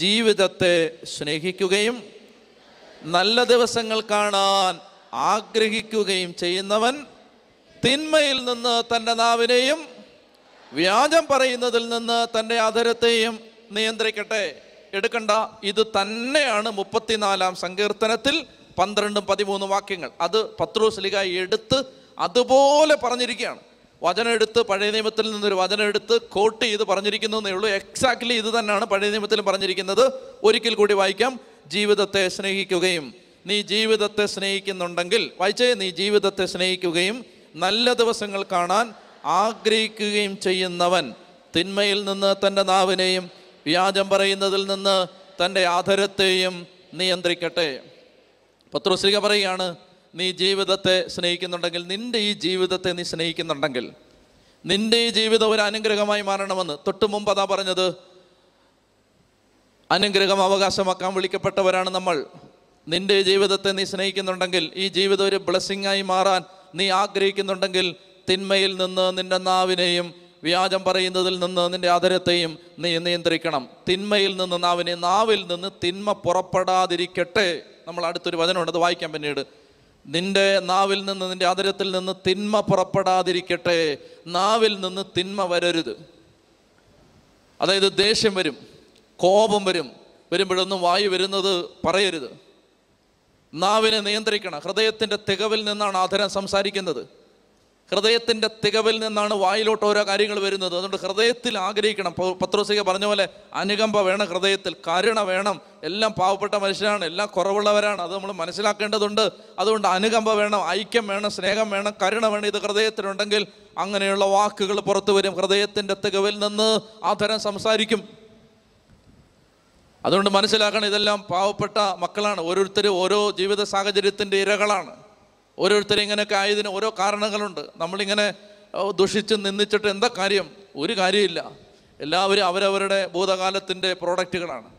ജീവിതത്തെ സ്നേഹിക്കുകയും നല്ല ദിവസങ്ങൾ കാണാൻ ആഗ്രഹിക്കുകയും ചെയ്യുന്നവൻ തിന്മയിൽ നിന്ന് തന്റെ നാവിനെയും വ്യാജം പറയുന്നതിൽ നിന്ന് തന്റെ ആദരത്തെയും നിയന്ത്രിക്കട്ടെ. എടുക്കണ്ട. ഇത് തന്നെയാണ് മുപ്പത്തിനാലാം സങ്കീർത്തനത്തിൽ പന്ത്രണ്ടും പതിമൂന്നും വാക്യങ്ങൾ. അത് പത്രോസ്ലിക എടുത്ത് അതുപോലെ പറഞ്ഞിരിക്കുകയാണ്. വചനം എടുത്ത് പഴയ നിയമത്തിൽ നിന്നൊരു വചനം എടുത്ത് കോട്ട് ചെയ്ത് പറഞ്ഞിരിക്കുന്നതേ ഉള്ളൂ എക്സാക്ട്ലി ഇത് തന്നെയാണ് പഴയ നിയമത്തിൽ പറഞ്ഞിരിക്കുന്നത്. ഒരിക്കൽ കൂടി വായിക്കാം. ജീവിതത്തെ സ്നേഹിക്കുകയും നീ ജീവിതത്തെ സ്നേഹിക്കുന്നുണ്ടെങ്കിൽ വായിച്ചേ നീ ജീവിതത്തെ സ്നേഹിക്കുകയും നല്ല ദിവസങ്ങൾ കാണാൻ ആഗ്രഹിക്കുകയും ചെയ്യുന്നവൻ തിന്മയിൽ നിന്ന് തന്റെ നാവിനെയും വ്യാജം പറയുന്നതിൽ നിന്ന് തന്റെ ആധരത്തെയും നിയന്ത്രിക്കട്ടെ. പത്രശ്രീക പറയുകയാണ് നീ ജീവിതത്തെ സ്നേഹിക്കുന്നുണ്ടെങ്കിൽ നിന്റെ ഈ ജീവിതത്തെ നീ സ്നേഹിക്കുന്നുണ്ടെങ്കിൽ നിന്റെ ഈ ജീവിതം ഒരു അനുഗ്രഹമായി മാറണമെന്ന് തൊട്ടു മുമ്പ് അതാ പറഞ്ഞത്. അനുഗ്രഹം അവകാശമാക്കാൻ വിളിക്കപ്പെട്ടവരാണ് നമ്മൾ. നിന്റെ ജീവിതത്തെ നീ സ്നേഹിക്കുന്നുണ്ടെങ്കിൽ ഈ ജീവിതം ഒരു ബ്ലെസ്സിങ് ആയി മാറാൻ നീ ആഗ്രഹിക്കുന്നുണ്ടെങ്കിൽ തിന്മയിൽ നിന്ന് നിന്റെ നാവിനെയും വ്യാജം പറയുന്നതിൽ നിന്ന് നിന്റെ ആദരത്തെയും നീ നിയന്ത്രിക്കണം. തിന്മയിൽ നിന്ന് നാവിനെ നാവിൽ നിന്ന് തിന്മ പുറപ്പെടാതിരിക്കട്ടെ. നമ്മൾ അടുത്തൊരു വചനമുണ്ട് അത് വായിക്കാം പിന്നീട്. നിന്റെ നാവിൽ നിന്ന് നിന്റെ അതിരത്തിൽ നിന്ന് തിന്മ പുറപ്പെടാതിരിക്കട്ടെ. നാവിൽ നിന്ന് തിന്മ വരരുത്. അതായത് ദേഷ്യം വരും കോപം വരും വരുമ്പോഴൊന്നും വായു വരുന്നത് പറയരുത്. നാവിനെ നിയന്ത്രിക്കണം ഹൃദയത്തിന്റെ തികവിൽ നിന്നാണ് ആദരം സംസാരിക്കുന്നത്. ഹൃദയത്തിന്റെ തികവിൽ നിന്നാണ് വായിലോട്ട് ഓരോ കാര്യങ്ങൾ വരുന്നത്. അതുകൊണ്ട് ഹൃദയത്തിൽ ആഗ്രഹിക്കണം. പത്രോസിക പറഞ്ഞ പോലെ അനുകമ്പ വേണം ഹൃദയത്തിൽ കരുണ വേണം. എല്ലാം പാവപ്പെട്ട മനുഷ്യരാണ് എല്ലാം കുറവുള്ളവരാണ്. അത് നമ്മൾ മനസ്സിലാക്കേണ്ടതുണ്ട്. അതുകൊണ്ട് അനുകമ്പ വേണം ഐക്യം വേണം സ്നേഹം വേണം കരുണ വേണം. ഇത് ഹൃദയത്തിലുണ്ടെങ്കിൽ അങ്ങനെയുള്ള വാക്കുകൾ പുറത്തു വരും. ഹൃദയത്തിന്റെ തികവിൽ നിന്ന് ആദരം സംസാരിക്കും. അതുകൊണ്ട് മനസ്സിലാക്കണം ഇതെല്ലാം പാവപ്പെട്ട മക്കളാണ്. ഓരോരുത്തരും ഓരോ ജീവിത സാഹചര്യത്തിന്റെ ഇരകളാണ്. ഓരോരുത്തരും ഇങ്ങനെയൊക്കെ ആയതിന് ഓരോ കാരണങ്ങളുണ്ട്. നമ്മളിങ്ങനെ ദുഷിച്ച് നിന്നിച്ചിട്ട് എന്താ കാര്യം? ഒരു കാര്യമില്ല. എല്ലാവരും അവരവരുടെ ഭൂതകാലത്തിന്റെ പ്രോഡക്റ്റുകളാണ്.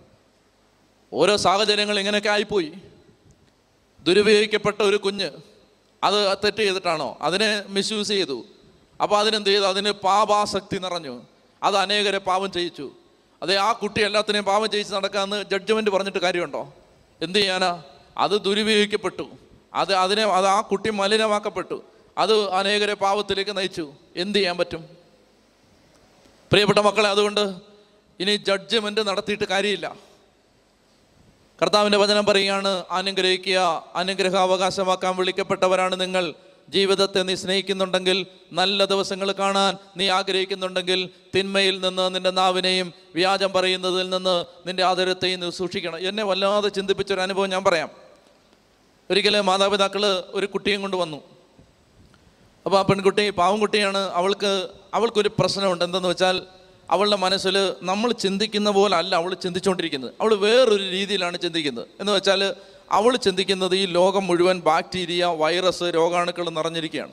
ഓരോ സാഹചര്യങ്ങൾ ഇങ്ങനെയൊക്കെ ആയിപ്പോയി. ദുരുപയോഗിക്കപ്പെട്ട ഒരു കുഞ്ഞ് അത് തെറ്റ് ചെയ്തിട്ടാണോ? അതിനെ മിസ്യൂസ് ചെയ്തു. അപ്പോൾ അതിനെന്ത് ചെയ്തു? അതിന് പാപാസക്തി നിറഞ്ഞു. അത് അനേകരെ പാപം ചെയ്യിച്ചു. അതെ ആ കുട്ടി എല്ലാത്തിനെയും പാപം ചെയ്യിച്ച് നടക്കാമെന്ന് ജഡ്ജ്മെന്റ് പറഞ്ഞിട്ട് കാര്യമുണ്ടോ? എന്ത് ചെയ്യാനാ? അത് ദുരുപയോഗിക്കപ്പെട്ടു. അത് അതിനെ അത് ആ കുട്ടി മലിനമാക്കപ്പെട്ടു. അത് അനേകരെ പാപത്തിലേക്ക് നയിച്ചു. എന്ത് ചെയ്യാൻ പറ്റും? പ്രിയപ്പെട്ട മക്കളെ അതുകൊണ്ട് ഇനി ജഡ്ജ്മെന്റ് നടത്തിയിട്ട് കാര്യമില്ല. കർത്താവിന്റെ വചനം പറയുകയാണ് അനുഗ്രഹിക്കുക അനുഗ്രഹ അവകാശമാക്കാൻ വിളിക്കപ്പെട്ടവരാണ് നിങ്ങൾ. ജീവിതത്തെ നീ സ്നേഹിക്കുന്നുണ്ടെങ്കിൽ നല്ല ദിവസങ്ങൾ കാണാൻ നീ ആഗ്രഹിക്കുന്നുണ്ടെങ്കിൽ തിന്മയിൽ നിന്ന് നിന്റെ നാവിനെയും വ്യാജം പറയുന്നതിൽ നിന്ന് നിന്റെ ആദരത്തെയും സൂക്ഷിക്കണം. എന്നെ വല്ലാതെ ചിന്തിപ്പിച്ചൊരു അനുഭവം ഞാൻ പറയാം. ഒരിക്കലും മാതാപിതാക്കൾ ഒരു കുട്ടിയും കൊണ്ട് വന്നു അപ്പോൾ ആ പെൺകുട്ടി പാവം കുട്ടിയാണ്. അവൾക്ക് അവൾക്കൊരു പ്രശ്നമുണ്ട്. എന്തെന്ന് വെച്ചാൽ അവളുടെ മനസ്സിൽ നമ്മൾ ചിന്തിക്കുന്ന പോലെ അല്ല അവൾ ചിന്തിച്ചുകൊണ്ടിരിക്കുന്നത് അവൾ വേറൊരു രീതിയിലാണ് ചിന്തിക്കുന്നത്. എന്ന് വെച്ചാൽ അവൾ ചിന്തിക്കുന്നത് ഈ ലോകം മുഴുവൻ ബാക്ടീരിയ വൈറസ് രോഗാണുക്കൾ നിറഞ്ഞിരിക്കുകയാണ്.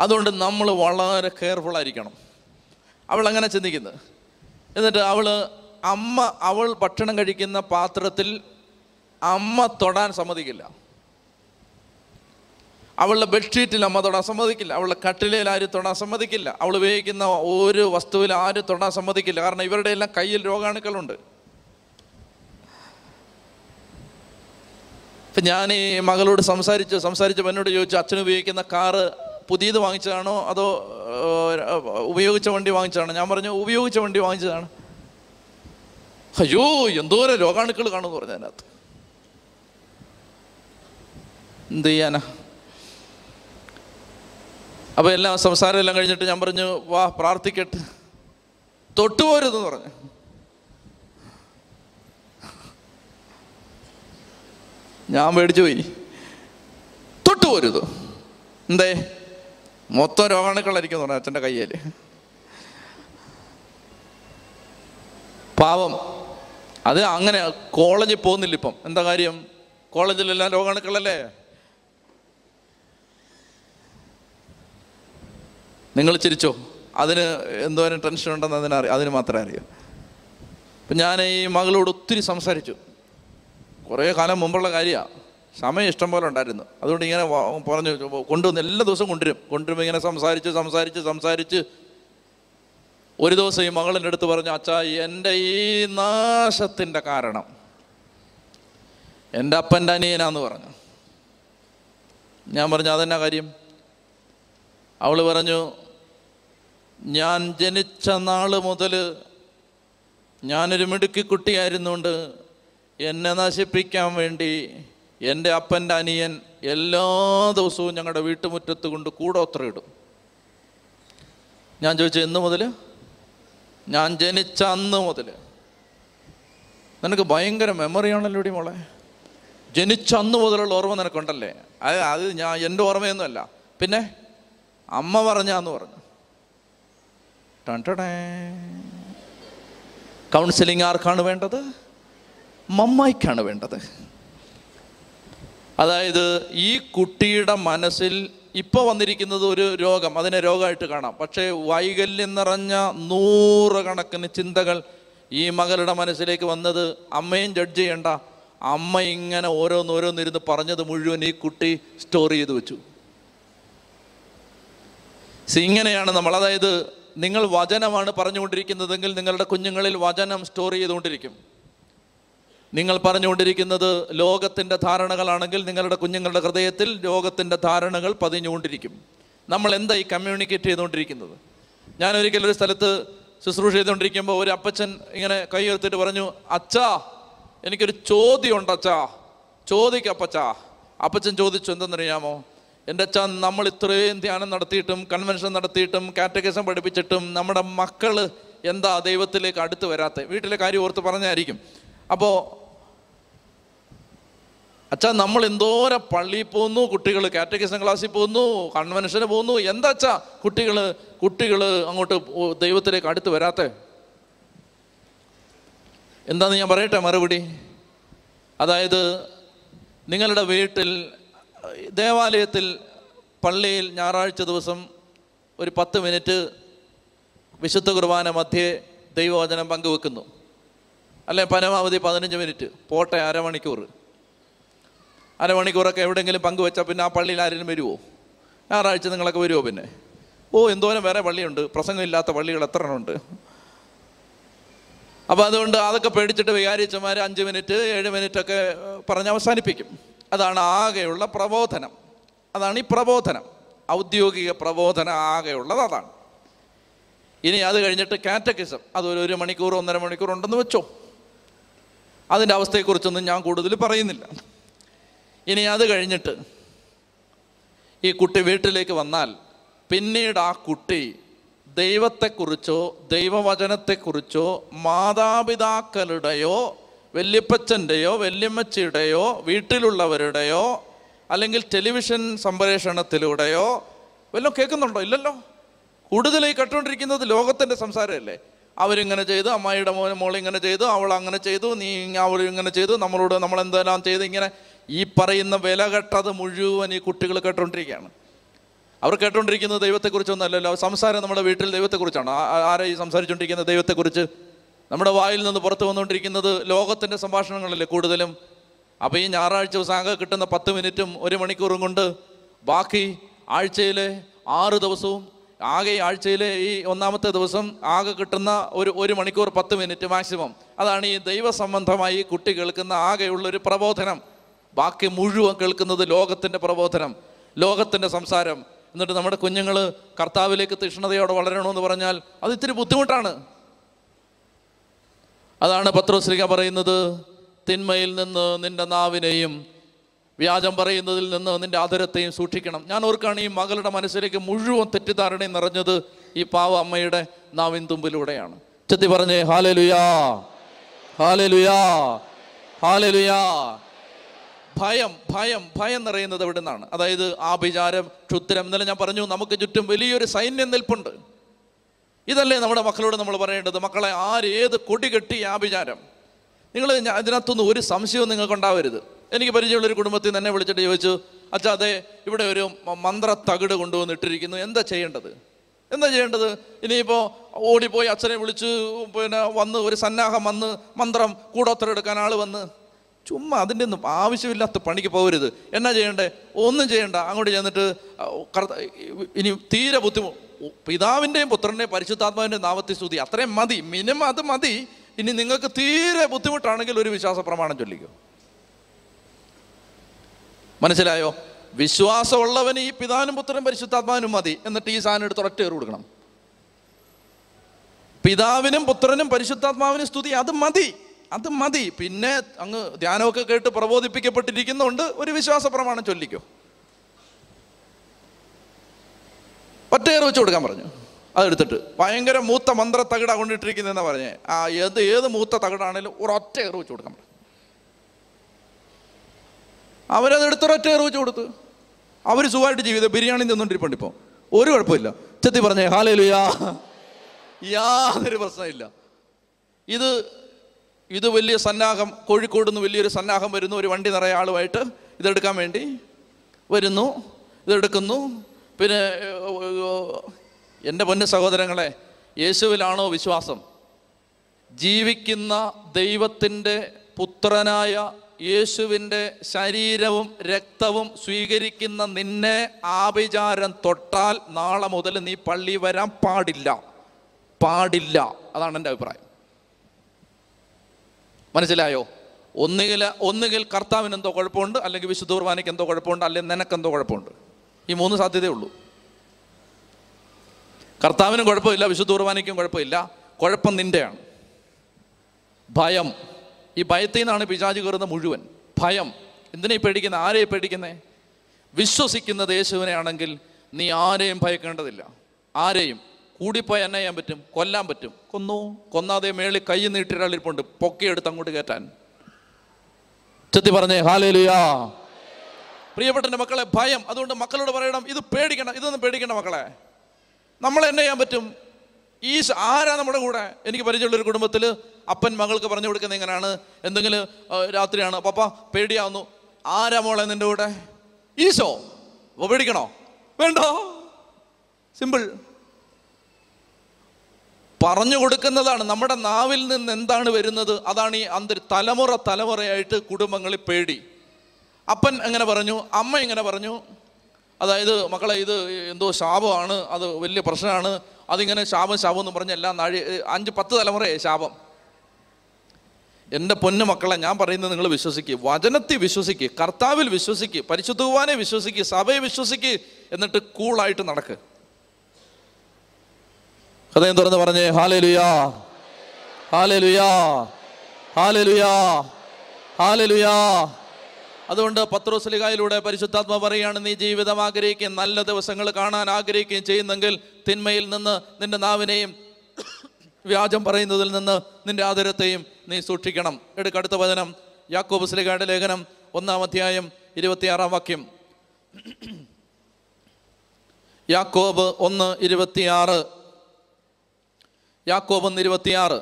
അതുകൊണ്ട് നമ്മൾ വളരെ കെയർഫുൾ ആയിരിക്കണം. അവൾ അങ്ങനെ ചിന്തിക്കുന്നത്? എന്നിട്ട് അവൾ അമ്മ അവൾ ഭക്ഷണം കഴിക്കുന്ന പാത്രത്തിൽ അമ്മ തൊടാൻ സമ്മതിക്കില്ല. അവളുടെ ബെഡ്ഷീറ്റിൽ അമ്മ തൊടാൻ സമ്മതിക്കില്ല. അവളുടെ കട്ടിലയിൽ ആരും തൊടാൻ സമ്മതിക്കില്ല. അവൾ ഉപയോഗിക്കുന്ന ഒരു വസ്തുവിൽ ആരും തൊടാൻ സമ്മതിക്കില്ല. കാരണം ഇവരുടെ എല്ലാം കയ്യിൽ രോഗാണുക്കളുണ്ട്. ഇപ്പം ഞാൻ ഈ മകളോട് സംസാരിച്ച്. സംസാരിച്ചപ്പോൾ എന്നോട് ചോദിച്ചു അച്ഛൻ ഉപയോഗിക്കുന്ന കാറ് പുതിയത് വാങ്ങിച്ചതാണോ? അതോ ഉപയോഗിച്ച വണ്ടി വാങ്ങിച്ചതാണോ? ഞാൻ പറഞ്ഞു ഉപയോഗിച്ച വണ്ടി വാങ്ങിച്ചതാണ്. അയ്യോ എന്തോരം രോഗാണുക്കൾ കാണുമെന്ന് പറഞ്ഞു അതിനകത്ത് എന്ത് ചെയ്യാനാ? അപ്പോൾ എല്ലാം സംസാരം എല്ലാം കഴിഞ്ഞിട്ട് ഞാൻ പറഞ്ഞു വാ പ്രാർത്ഥിക്കട്ടെ. തൊട്ടുപോരുതെന്ന് പറഞ്ഞു. ഞാൻ മേടിച്ചു പോയി. തൊട്ടുപോരുത് എന്തേ? മൊത്തം രോഗാണുക്കളായിരിക്കും പറഞ്ഞു അച്ഛന്റെ കയ്യിൽ. പാവം. അത് അങ്ങനെ കോളേജിൽ പോകുന്നില്ല ഇപ്പം. എന്താ കാര്യം? കോളേജിലെല്ലാം രോഗാണുക്കളല്ലേ? നിങ്ങൾ ചിരിച്ചോ? അതിന് എന്തോരം ടെൻഷൻ ഉണ്ടെന്ന് അതിനറിയാം അതിന് മാത്രമേ അറിയൂ. അപ്പം ഞാൻ ഈ മകളോട് ഒത്തിരി സംസാരിച്ചു. കുറേ കാലം മുമ്പുള്ള കാര്യമാണ് സമയം ഇഷ്ടം പോലെ ഉണ്ടായിരുന്നു. അതുകൊണ്ട് ഇങ്ങനെ പറഞ്ഞു കൊണ്ടുവന്ന് എല്ലാ ദിവസവും കൊണ്ടുവരും. കൊണ്ടുവരുമ്പോൾ ഇങ്ങനെ സംസാരിച്ച് സംസാരിച്ച് സംസാരിച്ച്. ഒരു ദിവസം ഈ മകളിന്റെ അടുത്ത് പറഞ്ഞു അച്ഛാ എന്റെ ഈ നാശത്തിന്റെ കാരണം. എന്റെ അപ്പന്റെ അനിയനാന്ന് പറഞ്ഞു. ഞാൻ പറഞ്ഞു അതെന്നാ കാര്യം? അവൾ പറഞ്ഞു ഞാൻ ജനിച്ച നാൾ മുതൽ ഞാനൊരു മിടുക്കി കുട്ടിയായിരുന്നുകൊണ്ട് എന്നെ നശിപ്പിക്കാൻ വേണ്ടി എന്റെ അപ്പന്റെ അനിയൻ എല്ലാ ദിവസവും ഞങ്ങളുടെ വീട്ടുമുറ്റത്ത് കൊണ്ട് കൂടോത്രയിടും ഞാൻ ചോദിച്ചു എന്ന് മുതൽ? ഞാൻ ജനിച്ച അന്ന് മുതൽ. നിനക്ക് ഭയങ്കര മെമ്മറിയാണല്ലോ ഇടി മോളെ. ജനിച്ച അന്ന് മുതലുള്ള ഓർമ്മ നിനക്കുണ്ടല്ലേ? അത് അത് ഞാൻ എന്റെ ഓർമ്മയൊന്നുമല്ല. പിന്നെ അമ്മ പറഞ്ഞാന്ന് പറഞ്ഞു. കൗൺസിലിംഗ് ആർക്കാണ് വേണ്ടത്? മമ്മായിക്കാണ് വേണ്ടത്. അതായത് ഈ കുട്ടിയുടെ മനസ്സിൽ ഇപ്പോൾ വന്നിരിക്കുന്നത് ഒരു രോഗം അതിനെ രോഗമായിട്ട് കാണാം. പക്ഷേ വൈകല്യം നിറഞ്ഞ നൂറുകണക്കിന് ചിന്തകൾ ഈ മകളുടെ മനസ്സിലേക്ക് വന്നത് അമ്മയും ജഡ്ജ് ചെയ്യണ്ട. അമ്മ ഇങ്ങനെ ഓരോന്നോരോന്നിരുന്ന് പറഞ്ഞത് മുഴുവൻ ഈ കുട്ടി സ്റ്റോർ ചെയ്ത് വെച്ചു. ഇങ്ങനെയാണ് നമ്മൾ അതായത് നിങ്ങൾ വചനമാണ് പറഞ്ഞുകൊണ്ടിരിക്കുന്നതെങ്കിൽ നിങ്ങളുടെ കുഞ്ഞുങ്ങളിൽ വചനം സ്റ്റോർ ചെയ്തുകൊണ്ടിരിക്കും. നിങ്ങൾ പറഞ്ഞുകൊണ്ടിരിക്കുന്നത് ലോകത്തിന്റെ ധാരണകളാണെങ്കിൽ നിങ്ങളുടെ കുഞ്ഞുങ്ങളുടെ ഹൃദയത്തിൽ ലോകത്തിന്റെ ധാരണകൾ പതിഞ്ഞുകൊണ്ടിരിക്കും. നമ്മൾ എന്താ ഈ കമ്മ്യൂണിക്കേറ്റ് ചെയ്തുകൊണ്ടിരിക്കുന്നത്? ഞാൻ ഒരിക്കലും ഒരു സ്ഥലത്ത് ശുശ്രൂഷ ചെയ്തുകൊണ്ടിരിക്കുമ്പോൾ ഒരു അപ്പച്ചൻ ഇങ്ങനെ കൈ ഉയർത്തിയിട്ട് പറഞ്ഞു അച്ഛാ എനിക്കൊരു ചോദ്യമുണ്ട് അച്ഛാ. ചോദിക്കപ്പച്ചാ അപ്പച്ചൻ ചോദിച്ചു എന്തെന്നറിയാമോ എന്റെ അച്ഛൻ നമ്മൾ ഇത്രയും ധ്യാനം നടത്തിയിട്ടും കൺവെൻഷൻ നടത്തിയിട്ടും കാറ്റഗസം പഠിപ്പിച്ചിട്ടും നമ്മുടെ മക്കൾ എന്താ ദൈവത്തിലേക്ക് അടുത്ത് വരാത്ത? വീട്ടിലെ കാര്യം ഓർത്ത് പറഞ്ഞായിരിക്കും. അപ്പോൾ അച്ഛാ നമ്മൾ എന്തോരം പള്ളിയിൽ പോകുന്നു കുട്ടികൾ കാറ്റഗറിസം ക്ലാസ്സിൽ പോകുന്നു കൺവെൻഷന് പോകുന്നു എന്താ അച്ഛാ കുട്ടികൾ കുട്ടികൾ അങ്ങോട്ട് ദൈവത്തിലേക്ക് അടുത്ത് വരാത്ത? എന്താന്ന് ഞാൻ പറയട്ടെ മറുപടി? അതായത് നിങ്ങളുടെ വീട്ടിൽ ദേവാലയത്തിൽ പള്ളിയിൽ ഞായറാഴ്ച ദിവസം ഒരു പത്ത് മിനിറ്റ് വിശുദ്ധ കുർബാന മധ്യേ ദൈവവചനം പങ്കുവെക്കുന്നു. അല്ലെ പരമാവധി പതിനഞ്ച് മിനിറ്റ്. പോട്ടെ അരമണിക്കൂർ. അരമണിക്കൂറൊക്കെ എവിടെയെങ്കിലും പങ്കുവെച്ചാൽ പിന്നെ ആ പള്ളിയിൽ ആരെങ്കിലും വരുമോ ഞായറാഴ്ച നിങ്ങളൊക്കെ വരുമോ പിന്നെ? ഓ എന്തോരം വേറെ പള്ളിയുണ്ട്. പ്രസംഗമില്ലാത്ത പള്ളികൾ എത്ര എണ്ണമുണ്ട് അപ്പോൾ അതുകൊണ്ട് അതൊക്കെ പേടിച്ചിട്ട് വികാരിച്ചമാർ അഞ്ച് മിനിറ്റ് ഏഴ് മിനിറ്റ് ഒക്കെ ഏഹ്, പറഞ്ഞ് അവസാനിപ്പിക്കും. അതാണ് ആകെയുള്ള പ്രബോധനം. അതാണ് ഈ പ്രബോധനം. ഔദ്യോഗിക പ്രബോധനം ആകെയുള്ളത് അതാണ്. ഇനി അത് കഴിഞ്ഞിട്ട് കാറ്റക്കിസം. അതൊരു ഒരു മണിക്കൂർ ഒന്നര മണിക്കൂർ ഉണ്ടെന്ന് വെച്ചോ. അതിന്റെ അവസ്ഥയെക്കുറിച്ചൊന്നും ഞാൻ കൂടുതൽ പറയുന്നില്ല. ഇനി അത് കഴിഞ്ഞിട്ട് ഈ കുട്ടി വീട്ടിലേക്ക് വന്നാൽ പിന്നീട് ആ കുട്ടി ദൈവത്തെക്കുറിച്ചോ ദൈവവചനത്തെക്കുറിച്ചോ മാതാപിതാക്കളുടെയോ വല്യപ്പച്ചന്റെയോ വല്യമ്മച്ചിയുടെയോ വീട്ടിലുള്ളവരുടെയോ അല്ലെങ്കിൽ ടെലിവിഷൻ സംപ്രേഷണത്തിലൂടെയോ വല്ലതും കേൾക്കുന്നുണ്ടോ? ഇല്ലല്ലോ. കൂടുതലായി കേട്ടുകൊണ്ടിരിക്കുന്നത് ലോകത്തിന്റെ സംസാരമല്ലേ? അവരിങ്ങനെ ചെയ്തു അമ്മായിയുടെ മോനെ മോളിങ്ങനെ ചെയ്തു അവൾ അങ്ങനെ ചെയ്തു നീ അവൾ ഇങ്ങനെ ചെയ്തു നമ്മളോട് നമ്മൾ എന്തെല്ലാം ചെയ്തു ഇങ്ങനെ ഈ പറയുന്ന വില കെട്ടത് മുഴുവൻ ഈ കുട്ടികൾ കേട്ടുകൊണ്ടിരിക്കുകയാണ്. അവർ കേട്ടുകൊണ്ടിരിക്കുന്നത് ദൈവത്തെക്കുറിച്ചൊന്നുമല്ലല്ലോ. സംസാരം നമ്മുടെ വീട്ടിൽ ദൈവത്തെക്കുറിച്ചാണ്. ആരായി സംസാരിച്ചുകൊണ്ടിരിക്കുന്നത് ദൈവത്തെക്കുറിച്ച്? നമ്മുടെ വായിൽ നിന്ന് പുറത്തു വന്നുകൊണ്ടിരിക്കുന്നത് ലോകത്തിന്റെ സംഭാഷണങ്ങളല്ലേ കൂടുതലും? അപ്പോൾ ഈ ഞായറാഴ്ച ദിവസം കിട്ടുന്ന പത്ത് മിനിറ്റും ഒരു മണിക്കൂറും കൊണ്ട് ബാക്കി ആഴ്ചയിലെ ആറ് ദിവസവും ആകെ ഈ ആഴ്ചയിലെ ഈ ഒന്നാമത്തെ ദിവസം ആകെ കിട്ടുന്ന ഒരു ഒരു മണിക്കൂർ പത്ത് മിനിറ്റ് മാക്സിമം. അതാണ് ഈ ദൈവ സംബന്ധമായി കുട്ടി കേൾക്കുന്ന ആകെയുള്ള ഒരു പ്രബോധനം. ബാക്കി മുഴുവൻ കേൾക്കുന്നത് ലോകത്തിന്റെ പ്രബോധനം ലോകത്തിന്റെ സംസാരം. എന്നിട്ട് നമ്മുടെ കുഞ്ഞുങ്ങൾ കർത്താവിലേക്ക് തീഷ്ണതയോടെ വളരണമെന്ന് പറഞ്ഞാൽ അത് ഇത്തിരി ബുദ്ധിമുട്ടാണ്. അതാണ് പത്രോശ്രീക പറയുന്നത്. തിന്മയിൽ നിന്ന് നിന്റെ നാവിനെയും വ്യാജം പറയുന്നതിൽ നിന്ന് നിന്റെ ആദരത്തെയും സൂക്ഷിക്കണം. ഞാൻ ഓർക്കാണ് ഈ മകളുടെ മനസ്സിലേക്ക് മുഴുവൻ തെറ്റിദ്ധാരണയും നിറഞ്ഞത് ഈ പാവ അമ്മയുടെ നാവിൻ തുമ്പിലൂടെയാണ്. ചെത്തി പറഞ്ഞേ ഹാലലുയാ ഹാലലുയാ ഹാലലുയാ. ഭയം ഭയം ഭയം നിറയുന്നത് എവിടെ നിന്നാണ് അതായത് ആഭിചാരം ക്ഷുദ്രം ഇന്നലെ ഞാൻ പറഞ്ഞു നമുക്ക് ചുറ്റും വലിയൊരു സൈന്യം നിൽപ്പുണ്ട്. ഇതല്ലേ നമ്മുടെ മക്കളോട് നമ്മൾ പറയേണ്ടത്? മക്കളെ ആരേത് കൊടി കെട്ടി ആഭിചാരം? നിങ്ങൾ അതിനകത്തൊന്നും ഒരു സംശയവും നിങ്ങൾക്ക് ഉണ്ടാവരുത് എനിക്ക് പരിചയമുള്ള ഒരു കുടുംബത്തിൽ തന്നെ വിളിച്ചിട്ട് ചോദിച്ചു അച്ഛാ അതെ ഇവിടെ ഒരു മന്ത്ര തകിട് കൊണ്ടുവന്നിട്ടിരിക്കുന്നു എന്താ ചെയ്യേണ്ടത്? എന്താ ചെയ്യേണ്ടത്? ഇനിയിപ്പോൾ ഓടിപ്പോയി അച്ഛനെ വിളിച്ച് പിന്നെ വന്ന് ഒരു സന്നാഹം വന്ന് മന്ത്രം കൂടോത്തരം എടുക്കാൻ ആൾ വന്ന്. ചുമ്മാ അതിന്റെ ഒന്നും ആവശ്യമില്ലാത്ത പണിക്ക് പോകരുത്. എന്നാ ചെയ്യണ്ടേ? ഒന്നും ചെയ്യണ്ട. അങ്ങോട്ട് ചെന്നിട്ട് ഇനി തീരെ ബുദ്ധിമുട്ട് പിതാവിന്റെയും പുത്രന്റെയും പരിശുദ്ധാത്മാവിന്റെ നാമത്തെ സ്തുതി. അത്രയും മതി. മിനിമം അത് മതി. ഇനി നിങ്ങൾക്ക് തീരെ ബുദ്ധിമുട്ടാണെങ്കിൽ ഒരു വിശ്വാസ പ്രമാണം ചൊല്ലിക്കോ. മനസ്സിലായോ? വിശ്വാസമുള്ളവന് ഈ പിതാവിനും പുത്രനും പരിശുദ്ധാത്മാവിനും മതി. എന്നിട്ട് ഈ സാധനം എടുത്ത് ഒറ്റ കൊടുക്കണം. പിതാവിനും പുത്രനും പരിശുദ്ധാത്മാവിനും സ്തുതി. അത് മതി. അത് മതി. പിന്നെ അങ്ങ് ധ്യാനമൊക്കെ കേട്ട് പ്രബോധിപ്പിക്കപ്പെട്ടിരിക്കുന്നതുകൊണ്ട് ഒരു വിശ്വാസ പ്രമാണം ചൊല്ലിക്കോ. ഒറ്റയേറ് വെച്ച് കൊടുക്കാൻ പറഞ്ഞു. അതെടുത്തിട്ട് ഭയങ്കര മൂത്ത മന്ത്ര തകിട കൊണ്ടിട്ടിരിക്കുന്നതെന്ന് പറഞ്ഞേ. ആ ഏത് ഏത് മൂത്ത തകിടാണേലും ഒരൊറ്റ എയർ വെച്ച് കൊടുക്കാൻ പറഞ്ഞു. അവരത് എടുത്തൊരൊറ്റ ഏറ് വെച്ച് കൊടുത്തു. അവർ സുഖമായിട്ട് ജീവിതം ബിരിയാണി തിന്നുകൊണ്ടിരിപ്പുണ്ട് ഇപ്പോൾ ഒരു കുഴപ്പമില്ല. ചെത്തി പറഞ്ഞേ ഹാലേലുയാ. യാതൊരു പ്രശ്നമില്ല. ഇത് ഇത് വലിയ സന്നാഹം കോഴിക്കോട് നിന്ന് വലിയൊരു സന്നാഹം വരുന്നു. ഒരു വണ്ടി നിറയെ ആളുമായിട്ട് ഇതെടുക്കാൻ വേണ്ടി വരുന്നു ഇതെടുക്കുന്നു. പിന്നെ എന്റെ പൊന്നു സഹോദരങ്ങളെ യേശുവിലാണോ വിശ്വാസം? ജീവിക്കുന്ന ദൈവത്തിന്റെ പുത്രനായ യേശുവിന്റെ ശരീരവും രക്തവും സ്വീകരിക്കുന്ന നിന്നെ ആഭിചാരം തൊട്ടാൽ നാളെ മുതൽ നീ പള്ളി വരാൻ പാടില്ല. പാടില്ല. അതാണ് എന്റെ അഭിപ്രായം. മനസ്സിലായോ? ഒന്നുകിൽ ഒന്നുകിൽ കർത്താവിന് എന്തോ കുഴപ്പമുണ്ട് അല്ലെങ്കിൽ വിശുദ്ധ കുർബാനയ്ക്ക് എന്തോ കുഴപ്പമുണ്ട് അല്ലെങ്കിൽ നിനക്കെന്തോ കുഴപ്പമുണ്ട്. ഈ മൂന്ന് സാധ്യതയേ ഉള്ളൂ. കർത്താവിനും കുഴപ്പമില്ല വിശുദ്ധ കുർബാനയ്ക്കും കുഴപ്പമില്ല. കുഴപ്പം നിന്റെയാണ് ഭയം. ഈ ഭയത്തിൽ നിന്നാണ് പിശാചി കയറുന്ന മുഴുവൻ. ഭയം. എന്തിനാ പേടിക്കുന്നത്? ആരെയും പേടിക്കുന്നേ? വിശ്വസിക്കുന്നത് യേശുവിനെ ആണെങ്കിൽ നീ ആരെയും ഭയക്കേണ്ടതില്ല. ആരെയും? കൂടിപ്പോയി എന്നെ ചെയ്യാൻ പറ്റും? കൊല്ലാൻ പറ്റും. കൊന്നു. കൊന്നാതെ മേളിൽ കൈ നീട്ടിരളിരിപ്പുണ്ട് പൊക്കിയെടുത്ത് അങ്ങോട്ട് കയറ്റാൻ. ചെത്തി പറഞ്ഞേ ഹാലേലുയാ. പ്രിയപ്പെട്ട മക്കളെ ഭയം. അതുകൊണ്ട് മക്കളോട് പറയണം ഇത് പേടിക്കണം ഇതൊന്നും പേടിക്കണ്ട മക്കളെ. നമ്മൾ എന്നെ ചെയ്യാൻ പറ്റും? ഈ ആരാ നമ്മുടെ കൂടെ? എനിക്ക് പരിചയമുള്ള ഒരു കുടുംബത്തിൽ അപ്പൻ മകൾക്ക് പറഞ്ഞു കൊടുക്കുന്നത് എങ്ങനെയാണ്? എന്തെങ്കിലും രാത്രിയാണ്. പപ്പ പേടിയാവുന്നു. ആരാ മോളെ നിന്റെ കൂടെ? ഈശോ. അപ്പോൾ പേടിക്കണോ? വേണ്ടോ. സിമ്പിൾ പറഞ്ഞു കൊടുക്കുന്നതാണ്. നമ്മുടെ നാവിൽ നിന്ന് എന്താണ് വരുന്നത്? അതാണ് ഈ അന്തരി തലമുറ തലമുറയായിട്ട് കുടുംബങ്ങളിൽ പേടി. അപ്പൻ എങ്ങനെ പറഞ്ഞു? അമ്മ ഇങ്ങനെ പറഞ്ഞു? അതായത് മക്കളെ ഇത് എന്തോ ശാപമാണ് അത് വലിയ പ്രശ്നമാണ് അതിങ്ങനെ ശാപം ശാപം എന്ന് പറഞ്ഞ് എല്ലാം നാഴി അഞ്ച് പത്ത് തലമുറയായി ശാപം. എന്റെ പൊന്നു മക്കളെ ഞാൻ പറയുന്നത് നിങ്ങൾ വിശ്വസിക്കുക വചനത്തിൽ വിശ്വസിക്കുക കർത്താവിൽ വിശ്വസിക്കുക പരിശുദ്ധവാനെ വിശ്വസിക്കുക സഭയെ വിശ്വസിക്കുക എന്നിട്ട് കൂളായിട്ട് നടക്ക്. ഹൃദയം തുറന്ന് പറഞ്ഞേ ഹാലേ ലുയാ ഹാലേ ലുയാ ഹാലേ ലുയാ ഹാലേ ലുയാ അതുകൊണ്ട് പത്രോസ്ലികായിലൂടെ പരിശുദ്ധാത്മ പറയുകയാണ് നീ ജീവിതം ആഗ്രഹിക്കുകയും നല്ല ദിവസങ്ങൾ കാണാൻ ആഗ്രഹിക്കുകയും ചെയ്യുന്നെങ്കിൽ തിന്മയിൽ നിന്ന് നിന്റെ നാവിനെയും വ്യാജം പറയുന്നതിൽ നിന്ന് നിന്റെ ആദരത്തെയും നീ സൂക്ഷിക്കണം. എടുക്കടുത്ത വചനം. യാക്കോബ് സ്ലിഗയുടെ ലേഖനം ഒന്നാം അധ്യായം ഇരുപത്തിയാറാം വാക്യം. യാക്കോബ് ഒന്ന് ഇരുപത്തിയാറ്. യാക്കോബ് ഒന്ന് ഇരുപത്തിയാറ്.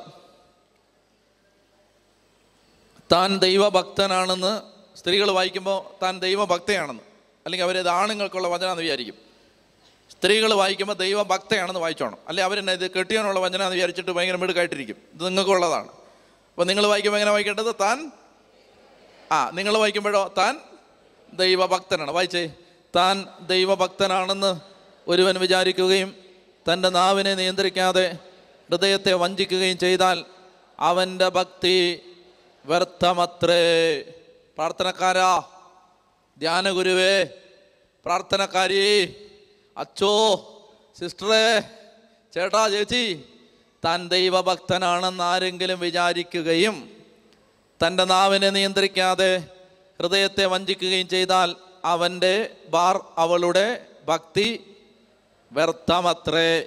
താൻ ദൈവഭക്തനാണെന്ന് സ്ത്രീകൾ വായിക്കുമ്പോൾ താൻ ദൈവഭക്തയാണെന്ന് അല്ലെങ്കിൽ അവരത് ആണുങ്ങൾക്കുള്ള വചനമെന്ന് വിചാരിക്കും. സ്ത്രീകൾ വായിക്കുമ്പോൾ ദൈവഭക്തയാണെന്ന് വായിച്ചോണം. അല്ലെ അവരെന്നെ ഇത് കെട്ടിയാനുള്ള വചനമെന്ന് വിചാരിച്ചിട്ട് ഭയങ്കര മിടുക്കായിട്ടിരിക്കും. ഇത് നിങ്ങൾക്കുള്ളതാണ് അപ്പോൾ നിങ്ങൾ വായിക്കുമ്പോൾ എങ്ങനെ വായിക്കേണ്ടത്? താൻ ആ നിങ്ങൾ വായിക്കുമ്പോഴോ താൻ ദൈവഭക്തനാണ്. വായിച്ചേ. താൻ ദൈവഭക്തനാണെന്ന് ഒരുവൻ വിചാരിക്കുകയും തന്റെ നാവിനെ നിയന്ത്രിക്കാതെ ഹൃദയത്തെ വഞ്ചിക്കുകയും ചെയ്താൽ അവന്റെ ഭക്തി വ്യർത്ഥമത്രേ. പ്രാർത്ഥനക്കാരാ ധ്യാനഗുരുവേ പ്രാർത്ഥനക്കാരി അച്ചോ സിസ്റ്ററേ ചേട്ടാ ചേച്ചി താൻ ദൈവഭക്തനാണെന്ന് ആരെങ്കിലും വിചാരിക്കുകയും തന്റെ നാവിനെ നിയന്ത്രിക്കാതെ ഹൃദയത്തെ വഞ്ചിക്കുകയും ചെയ്താൽ അവന്റെ ബാർ അവളുടെ ഭക്തി വ്യർത്ഥമത്രേ.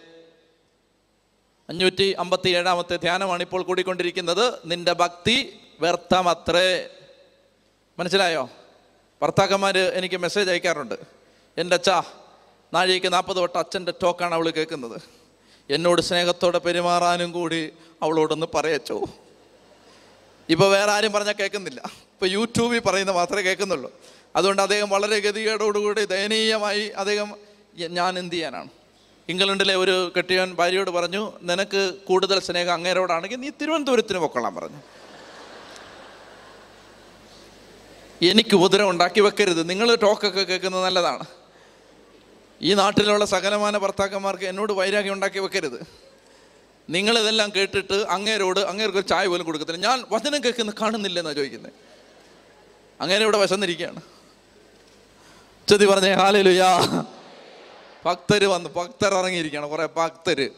അഞ്ഞൂറ്റി അമ്പത്തി ഏഴാമത്തെ ധ്യാനമാണ് ഇപ്പോൾ കൂടിക്കൊണ്ടിരിക്കുന്നത്. നിന്റെ ഭക്തി വ്യർത്ഥമത്രേ. മനസ്സിലായോ? ഭർത്താക്കന്മാർ എനിക്ക് മെസ്സേജ് അയക്കാറുണ്ട്. എന്റെ അച്ഛ നാഴികയ്ക്ക് നാൽപ്പത് വട്ടം അച്ഛന്റെ ടോക്കാണ് അവൾ കേൾക്കുന്നത്. എന്നോട് സ്നേഹത്തോടെ പെരുമാറാനും കൂടി അവളോടൊന്ന് പറയച്ചോ? ഇപ്പോൾ വേറെ ആരും പറഞ്ഞാൽ കേൾക്കുന്നില്ല. ഇപ്പോൾ യൂട്യൂബിൽ പറയുന്ന മാത്രമേ കേൾക്കുന്നുള്ളൂ. അതുകൊണ്ട് അദ്ദേഹം വളരെ ഗതികേടോടുകൂടി ദയനീയമായി അദ്ദേഹം ഞാൻ എന്ത് ചെയ്യാനാണ്? ഇംഗ്ലണ്ടിലെ ഒരു കെട്ടിയവൻ ഭാര്യയോട് പറഞ്ഞു നിനക്ക് കൂടുതൽ സ്നേഹം അങ്ങേരോടാണെങ്കിൽ നീ തിരുവനന്തപുരത്തിന് പൊക്കൊള്ളാൻ പറഞ്ഞു. എനിക്ക് ഉപദ്രവം ഉണ്ടാക്കി വെക്കരുത്. നിങ്ങൾ ടോക്കൊക്കെ കേൾക്കുന്നത് നല്ലതാണ്. ഈ നാട്ടിലുള്ള സകലമാന ഭർത്താക്കന്മാർക്ക് എന്നോട് വൈരാഗ്യം ഉണ്ടാക്കി വെക്കരുത്. നിങ്ങളിതെല്ലാം കേട്ടിട്ട് അങ്ങേരോട് അങ്ങേർക്ക് ഒരു ചായ പോലും കൊടുക്കത്തില്ല. ഞാൻ വചനം കേൾക്കുന്ന കാണുന്നില്ലെന്നാണ് ചോദിക്കുന്നത് അങ്ങനെ ഇവിടെ വശന്നിരിക്കുകയാണ്. ചെതി പറഞ്ഞേ ഹാലലുയാ. ഭക്തര് വന്ന്. ഭക്തർ ഇറങ്ങിയിരിക്കുകയാണ്. കുറേ ഭക്തര്.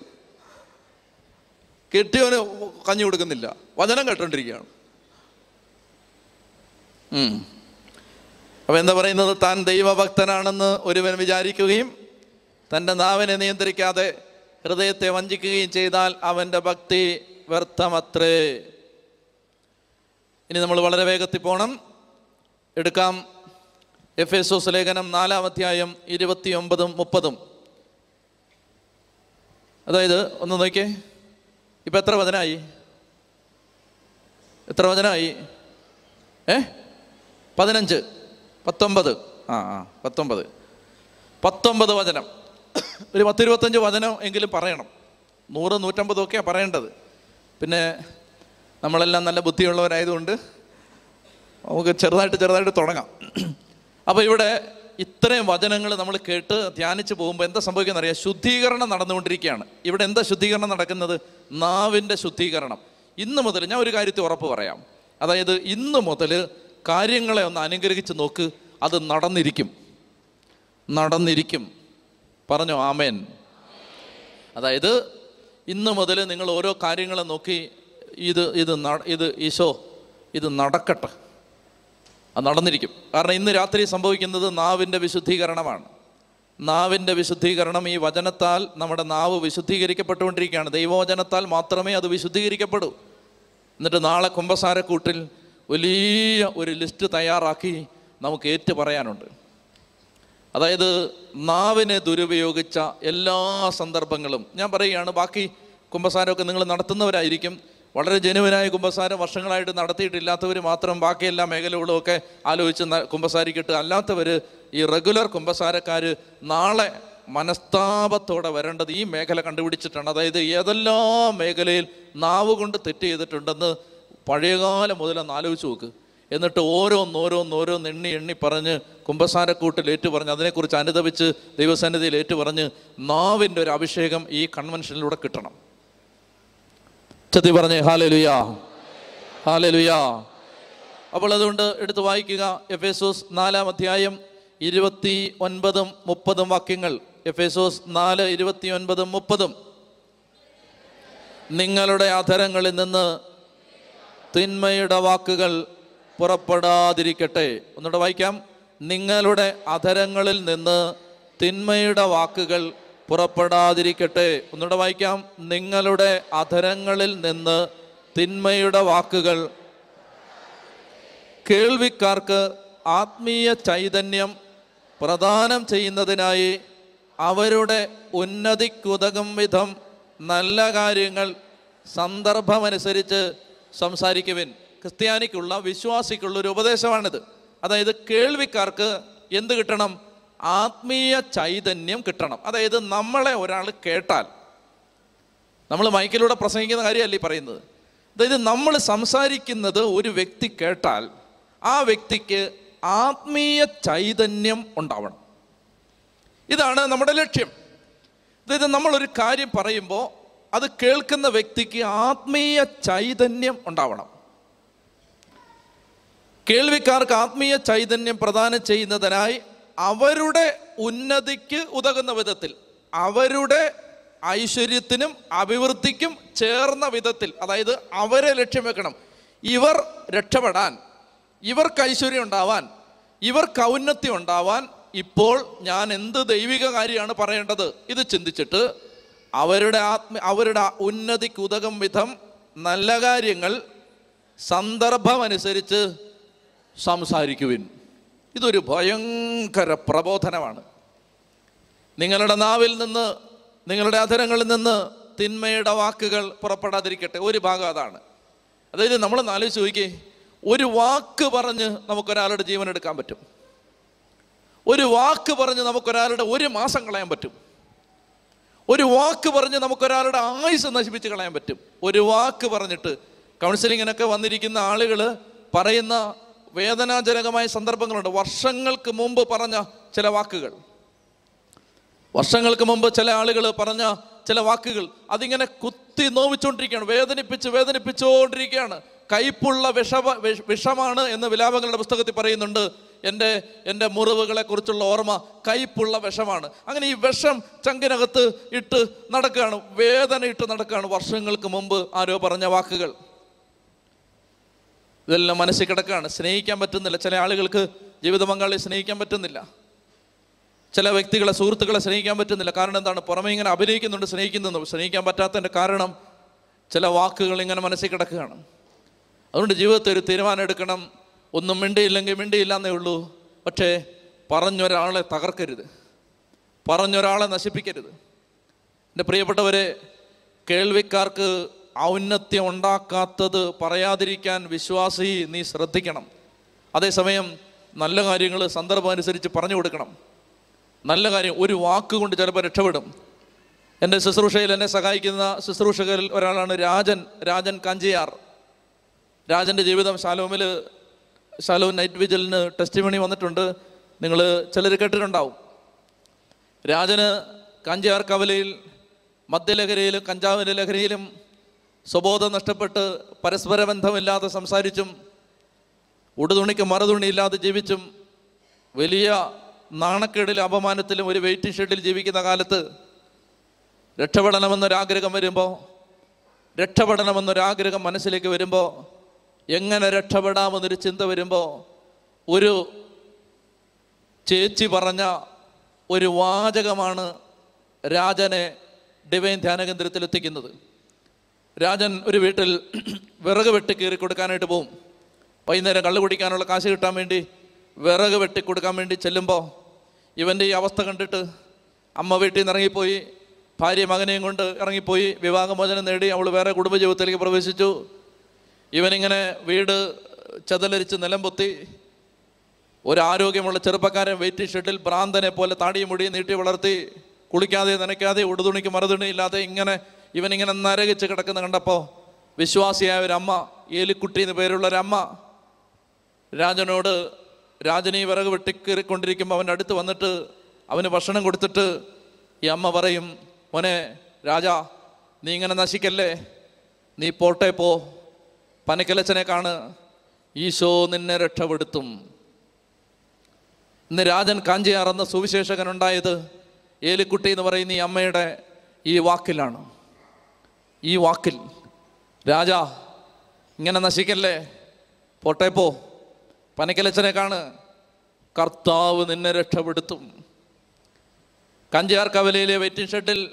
കെട്ടിയവന് കഞ്ഞി കൊടുക്കുന്നില്ല. വചനം കേട്ടോണ്ടിരിക്കുകയാണ്. ഉം. അപ്പൊ എന്താ പറയുന്നത്? താൻ ദൈവഭക്തനാണെന്ന് ഒരുവൻ വിചാരിക്കുകയും തന്റെ നാവിനെ നിയന്ത്രിക്കാതെ ഹൃദയത്തെ വഞ്ചിക്കുകയും ചെയ്താൽ അവന്റെ ഭക്തി വ്യർത്ഥമത്രേ. ഇനി നമ്മൾ വളരെ വേഗത്തിൽ പോകണം എടുക്കാം. എഫ് എസോസ് ലേഖനം നാലാം അധ്യായം ഇരുപത്തിയൊമ്പതും മുപ്പതും. അതായത് ഒന്ന് നോക്കിയേ. ഇപ്പം എത്ര വചനായി? എത്ര വചനായി? ഏ? പതിനഞ്ച് പത്തൊമ്പത്. ആ ആ പത്തൊമ്പത്. പത്തൊമ്പത് വചനം. ഒരു പത്തിരുപത്തഞ്ച് വചനം എങ്കിലും പറയണം. നൂറ് നൂറ്റമ്പതും ഒക്കെയാണ് പറയേണ്ടത്. പിന്നെ നമ്മളെല്ലാം നല്ല ബുദ്ധിയുള്ളവരായതുകൊണ്ട് നമുക്ക് ചെറുതായിട്ട് ചെറുതായിട്ട് തുടങ്ങാം. അപ്പോൾ ഇവിടെ ഇത്രയും വചനങ്ങൾ നമ്മൾ കേട്ട് ധ്യാനിച്ച് പോകുമ്പോൾ എന്താ സംഭവിക്കുന്നത് അറിയാം ശുദ്ധീകരണം നടന്നുകൊണ്ടിരിക്കുകയാണ്. ഇവിടെ എന്താ ശുദ്ധീകരണം നടക്കുന്നത്? നാവിന്റെ ശുദ്ധീകരണം. ഇന്ന് മുതൽ ഞാൻ ഒരു കാര്യത്തിൽ ഉറപ്പ് പറയാം. അതായത് ഇന്ന് മുതൽ കാര്യങ്ങളെ ഒന്ന് അനുഗ്രഹിച്ച് നോക്ക് അത് നടന്നിരിക്കും. നടന്നിരിക്കും. പറഞ്ഞു ആമേൻ. അതായത് ഇന്ന് മുതൽ നിങ്ങൾ ഓരോ കാര്യങ്ങളെ നോക്കി ഇത് ഇത് ഇത് ഈശോ ഇത് നടക്കട്ടെ. അത് നടന്നിരിക്കും. കാരണം ഇന്ന് രാത്രി സംഭവിക്കുന്നത് നാവിന്റെ വിശുദ്ധീകരണമാണ്. നാവിന്റെ വിശുദ്ധീകരണം ഈ വചനത്താൽ നമ്മുടെ നാവ് വിശുദ്ധീകരിക്കപ്പെട്ടുകൊണ്ടിരിക്കുകയാണ്. ദൈവവചനത്താൽ മാത്രമേ അത് വിശുദ്ധീകരിക്കപ്പെടൂ. എന്നിട്ട് നാളെ കുംഭസാരക്കൂട്ടിൽ വലിയ ഒരു ലിസ്റ്റ് തയ്യാറാക്കി നമുക്ക് ഏറ്റു പറയാനുണ്ട് അതായത് നാവിനെ ദുരുപയോഗിച്ച എല്ലാ സന്ദർഭങ്ങളും. ഞാൻ പറയുകയാണ് ബാക്കി കുംഭസാരമൊക്കെ നിങ്ങൾ നടത്തുന്നവരായിരിക്കും. വളരെ ജനുവനായ കുംഭസാരം വർഷങ്ങളായിട്ട് നടത്തിയിട്ടില്ലാത്തവർ മാത്രം ബാക്കി എല്ലാ മേഖലകളും ഒക്കെ ആലോചിച്ച് കുംഭസാരിക്കിട്ട് അല്ലാത്തവർ ഈ റെഗുലർ കുംഭസാരക്കാർ നാളെ മനസ്താപത്തോടെ വരേണ്ടത് ഈ മേഖല കണ്ടുപിടിച്ചിട്ടാണ്. അതായത് ഏതെല്ലാം മേഖലയിൽ നാവ് കൊണ്ട് തെറ്റ് ചെയ്തിട്ടുണ്ടെന്ന് പഴയകാലം മുതലൊന്ന് ആലോചിച്ച് നോക്ക്. എന്നിട്ട് ഓരോന്ന് ഓരോന്ന് എണ്ണി എണ്ണി പറഞ്ഞ് കുംഭസാരക്കൂട്ടിൽ ഏറ്റു പറഞ്ഞ് അതിനെക്കുറിച്ച് അനുദപിച്ച് ദൈവസന്നിധിയിൽ ഏറ്റു പറഞ്ഞ് നാവിന്റെ ഒരു അഭിഷേകം ഈ കൺവെൻഷനിലൂടെ കിട്ടണം. ചത്തി പറഞ്ഞേ ഹാലലുയാ ഹാലലുയാ. അപ്പോൾ അതുകൊണ്ട് എടുത്ത് വായിക്കുക എഫ് എസോസ് നാലാം അധ്യായം ഇരുപത്തി ഒൻപതും മുപ്പതും വാക്യങ്ങൾ. എഫ് എസോസ് നാല് ഇരുപത്തി ഒൻപതും മുപ്പതും. നിങ്ങളുടെ അധരങ്ങളിൽ നിന്ന് തിന്മയുടെ വാക്കുകൾ പുറപ്പെടാതിരിക്കട്ടെ. ഒന്നുകൂടെ വായിക്കാം. നിങ്ങളുടെ അധരങ്ങളിൽ നിന്ന് തിന്മയുടെ വാക്കുകൾ പുറപ്പെടാതിരിക്കട്ടെ. ഒന്നുകൂടെ വായിക്കാം. നിങ്ങളുടെ അധരങ്ങളിൽ നിന്ന് തിന്മയുടെ വാക്കുകൾ കേൾവിക്കാർക്ക് ആത്മീയ ചൈതന്യം പ്രദാനം ചെയ്യുന്നതിനായി അവരുടെ ഉന്നതിക്കുതകും വിധം നല്ല കാര്യങ്ങൾ സന്ദർഭമനുസരിച്ച് സംസാരിക്കുവിൻ. ക്രിസ്ത്യാനിക്കുള്ള വിശ്വാസിക്കുള്ള ഒരു ഉപദേശമാണിത്. അതായത് കേൾവിക്കാർക്ക് എന്ത് കിട്ടണം? ആത്മീയ ചൈതന്യം കിട്ടണം. അതായത് നമ്മളെ ഒരാൾ കേട്ടാൽ. നമ്മൾ മൈക്കിലൂടെ പ്രസംഗിക്കുന്ന കാര്യമല്ല ഈ പറയുന്നത്? അതായത് നമ്മൾ സംസാരിക്കുന്നത് ഒരു വ്യക്തി കേട്ടാൽ ആ വ്യക്തിക്ക് ആത്മീയ ചൈതന്യം ഉണ്ടാവണം. ഇതാണ് നമ്മുടെ ലക്ഷ്യം. അതായത് നമ്മളൊരു കാര്യം പറയുമ്പോൾ അത് കേൾക്കുന്ന വ്യക്തിക്ക് ആത്മീയ ചൈതന്യം ഉണ്ടാവണം. കേൾവിക്കാർക്ക് ആത്മീയ ചൈതന്യം പ്രദാനം ചെയ്യുന്നതിനായി അവരുടെ ഉന്നതിക്ക് ഉതകുന്ന വിധത്തിൽ അവരുടെ ഐശ്വര്യത്തിനും അഭിവൃദ്ധിക്കും ചേർന്ന വിധത്തിൽ അതായത് അവരെ ലക്ഷ്യം വെക്കണം. ഇവർ രക്ഷപ്പെടാൻ ഇവർക്ക് ഐശ്വര്യം ഉണ്ടാവാൻ ഇവർക്ക് ഔന്നത്യം ഉണ്ടാവാൻ ഇപ്പോൾ ഞാൻ എന്ത് ദൈവിക കാര്യമാണ് പറയേണ്ടത്? ഇത് ചിന്തിച്ചിട്ട് അവരുടെ ആത്മ അവരുടെ ഉന്നതിക്ക് ഉതകം വിധം നല്ല കാര്യങ്ങൾ സന്ദർഭമനുസരിച്ച് സംസാരിക്കുവിൻ. ഇതൊരു ഭയങ്കര പ്രബോധനമാണ്. നിങ്ങളുടെ നാവിൽ നിന്ന് നിങ്ങളുടെ അധരങ്ങളിൽ നിന്ന് തിന്മയുടെ വാക്കുകൾ പുറപ്പെടാതിരിക്കട്ടെ. ഒരു ഭാഗം അതാണ്. അതായത് നമ്മൾ നാലോചിച്ച് ചോദിക്കേ ഒരു വാക്ക് പറഞ്ഞ് നമുക്കൊരാളുടെ ജീവൻ എടുക്കാൻ പറ്റും. ഒരു വാക്ക് പറഞ്ഞ് നമുക്കൊരാളുടെ ഒരു മാസം കളയാൻ പറ്റും. ഒരു വാക്ക് പറഞ്ഞ് നമുക്കൊരാളുടെ ആയുസ് നശിപ്പിച്ച് കളയാൻ പറ്റും. ഒരു വാക്ക് പറഞ്ഞിട്ട് കൗൺസിലിങ്ങിനൊക്കെ വന്നിരിക്കുന്ന ആളുകൾ പറയുന്ന വേദനാജനകമായ സന്ദർഭങ്ങളുണ്ട്. വർഷങ്ങൾക്ക് മുമ്പ് പറഞ്ഞ ചില വാക്കുകൾ. വർഷങ്ങൾക്ക് മുമ്പ് ചില ആളുകൾ പറഞ്ഞ ചില വാക്കുകൾ. അതിങ്ങനെ കുത്തി നോവിച്ചുകൊണ്ടിരിക്കുകയാണ് വേദനിപ്പിച്ച് വേദനിപ്പിച്ചുകൊണ്ടിരിക്കുകയാണ് കയ്പുള്ള വിഷമ വിഷ- വിഷമാണ് എന്ന് വിലാപങ്ങളുടെ പുസ്തകത്തിൽ പറയുന്നുണ്ട്. എന്റെ എന്റെ മുറിവുകളെ കുറിച്ചുള്ള ഓർമ്മ കയ്പുള്ള വിഷമാണ്. അങ്ങനെ ഈ വിഷം ചങ്കിനകത്ത് ഇട്ട് നടക്കുകയാണ് വേദന ഇട്ട് നടക്കുകയാണ് വർഷങ്ങൾക്ക് മുമ്പ് ആരോ പറഞ്ഞ വാക്കുകൾ. ഇതെല്ലാം മനസ്സിൽ കിടക്കുകയാണ്. സ്നേഹിക്കാൻ പറ്റുന്നില്ല. ചില ആളുകൾക്ക് ജീവിത സ്നേഹിക്കാൻ പറ്റുന്നില്ല. ചില വ്യക്തികളെ സുഹൃത്തുക്കളെ സ്നേഹിക്കാൻ പറ്റുന്നില്ല. കാരണം എന്താണ്? പുറമെ ഇങ്ങനെ അഭിനയിക്കുന്നുണ്ട് സ്നേഹിക്കുന്നുണ്ട്. സ്നേഹിക്കാൻ പറ്റാത്തതിന്റെ കാരണം ചില വാക്കുകൾ ഇങ്ങനെ മനസ്സിൽ കിടക്കുകയാണ്. അതുകൊണ്ട് ജീവിതത്തിൽ ഒരു തീരുമാനം എടുക്കണം. ഒന്നും മിണ്ടിയില്ലെങ്കിൽ മിണ്ടിയില്ല എന്നേ ഉള്ളൂ. പക്ഷേ പറഞ്ഞൊരാളെ തകർക്കരുത്. പറഞ്ഞൊരാളെ നശിപ്പിക്കരുത്. എന്റെ പ്രിയപ്പെട്ടവരെ കേൾവിക്കാർക്ക് ഔന്നത്യം ഉണ്ടാക്കാത്തത് പറയാതിരിക്കാൻ വിശ്വാസി നീ ശ്രദ്ധിക്കണം. അതേസമയം നല്ല കാര്യങ്ങൾ സന്ദർഭം അനുസരിച്ച് പറഞ്ഞു കൊടുക്കണം. നല്ല കാര്യം ഒരു വാക്കുകൊണ്ട് ചിലപ്പോൾ രക്ഷപ്പെടും. എന്റെ ശുശ്രൂഷയിൽ എന്നെ സഹായിക്കുന്ന ശുശ്രൂഷകരിൽ ഒരാളാണ് രാജൻ രാജൻ കാഞ്ചിയാർ. രാജന്റെ ജീവിതം ശാലോമിൽ ശാലോം നൈറ്റ് വിജിലിന് ടെസ്റ്റ് മണി വന്നിട്ടുണ്ട്. നിങ്ങൾ ചിലർ കേട്ടിട്ടുണ്ടാവും. രാജന് കാഞ്ചിയാർ കവലയിൽ മദ്യലഹരിയിലും കഞ്ചാവിന്റെ ലഹരിയിലും സ്വബോധം നഷ്ടപ്പെട്ട് പരസ്പര ബന്ധമില്ലാതെ സംസാരിച്ചും ഉടുതുണിക്ക് മറുതുണിയില്ലാതെ ജീവിച്ചും വലിയ നാണക്കേടിലും അപമാനത്തിലും ഒരു വെയിറ്റിംഗ് ഷെഡിൽ ജീവിക്കുന്ന കാലത്ത് രക്ഷപ്പെടണമെന്നൊരാഗ്രഹം വരുമ്പോൾ രക്ഷപ്പെടണമെന്നൊരാഗ്രഹം മനസ്സിലേക്ക് വരുമ്പോൾ എങ്ങനെ രക്ഷപ്പെടാമെന്നൊരു ചിന്ത വരുമ്പോൾ ഒരു ചേച്ചി പറഞ്ഞ ഒരു വാചകമാണ് രാജനെ ഡിവൈൻ ധ്യാന കേന്ദ്രത്തിൽ എത്തിക്കുന്നത്. രാജൻ ഒരു വീട്ടിൽ വിറക് വെട്ടി കീറി കൊടുക്കാനായിട്ട് പോവും. വൈകുന്നേരം കള്ളു കുടിക്കാനുള്ള കാശ് കിട്ടാൻ വേണ്ടി വിറക് വെട്ടി കൊടുക്കാൻ വേണ്ടി ചെല്ലുമ്പോൾ ഇവന്റെ ഈ അവസ്ഥ കണ്ടിട്ട് അമ്മ വീട്ടിൽ നിന്ന് ഇറങ്ങിപ്പോയി ഭാര്യ മകനെയും കൊണ്ട് ഇറങ്ങിപ്പോയി വിവാഹമോചനം നേടി അവൾ വേറെ കുടുംബജീവിതത്തിലേക്ക് പ്രവേശിച്ചു. ഇവനിങ്ങനെ വീട് ചതലരിച്ച് നിലം പൊത്തി ഒരു ആരോഗ്യമുള്ള ചെറുപ്പക്കാരൻ വെയിറ്റ് ഷെഡിൽ ഭ്രാന്തനെ പോലെ താടിയും മുടിയും നീട്ടി വളർത്തി കുളിക്കാതെ നനയ്ക്കാതെ ഉടുതുണിക്ക് മറുതുണി ഇല്ലാതെ ഇങ്ങനെ ഇവനിങ്ങനെ നരകിച്ച് കിടക്കുന്ന കണ്ടപ്പോൾ വിശ്വാസിയായ അമ്മ ഏലിക്കുട്ടി എന്ന് പേരുള്ള ഒരു അമ്മ രാജനോട് രാജനീ വിറക് വെട്ടിക്കേറിക്കൊണ്ടിരിക്കുമ്പോൾ അവന്റെ അടുത്ത് വന്നിട്ട് അവന് ഭക്ഷണം കൊടുത്തിട്ട് ഈ അമ്മ പറയും മോനെ രാജാ നീ ഇങ്ങനെ നശിക്കല്ലേ? നീ പോട്ടെ പോ. പനക്കലച്ചനെ കാണ് ഈശോ നിന്നെ രക്ഷപ്പെടുത്തും. ഇന്ന് രാജൻ കാഞ്ചിയാറെന്ന സുവിശേഷകൻ ഉണ്ടായത് ഏലിക്കുട്ടി എന്ന് പറയുന്ന ഈ അമ്മയുടെ ഈ വാക്കിലാണ്. ഈ വാക്കിൽ രാജാ ഇങ്ങനെ നശിക്കല്ലേ? പോട്ടെ പോ. പനക്കലച്ചനെ കാണ് കർത്താവ് നിന്നെ രക്ഷപ്പെടുത്തും. കഞ്ചിയാർ കവലയിലെ വെയിറ്റിംഗ് ഷെഡിൽ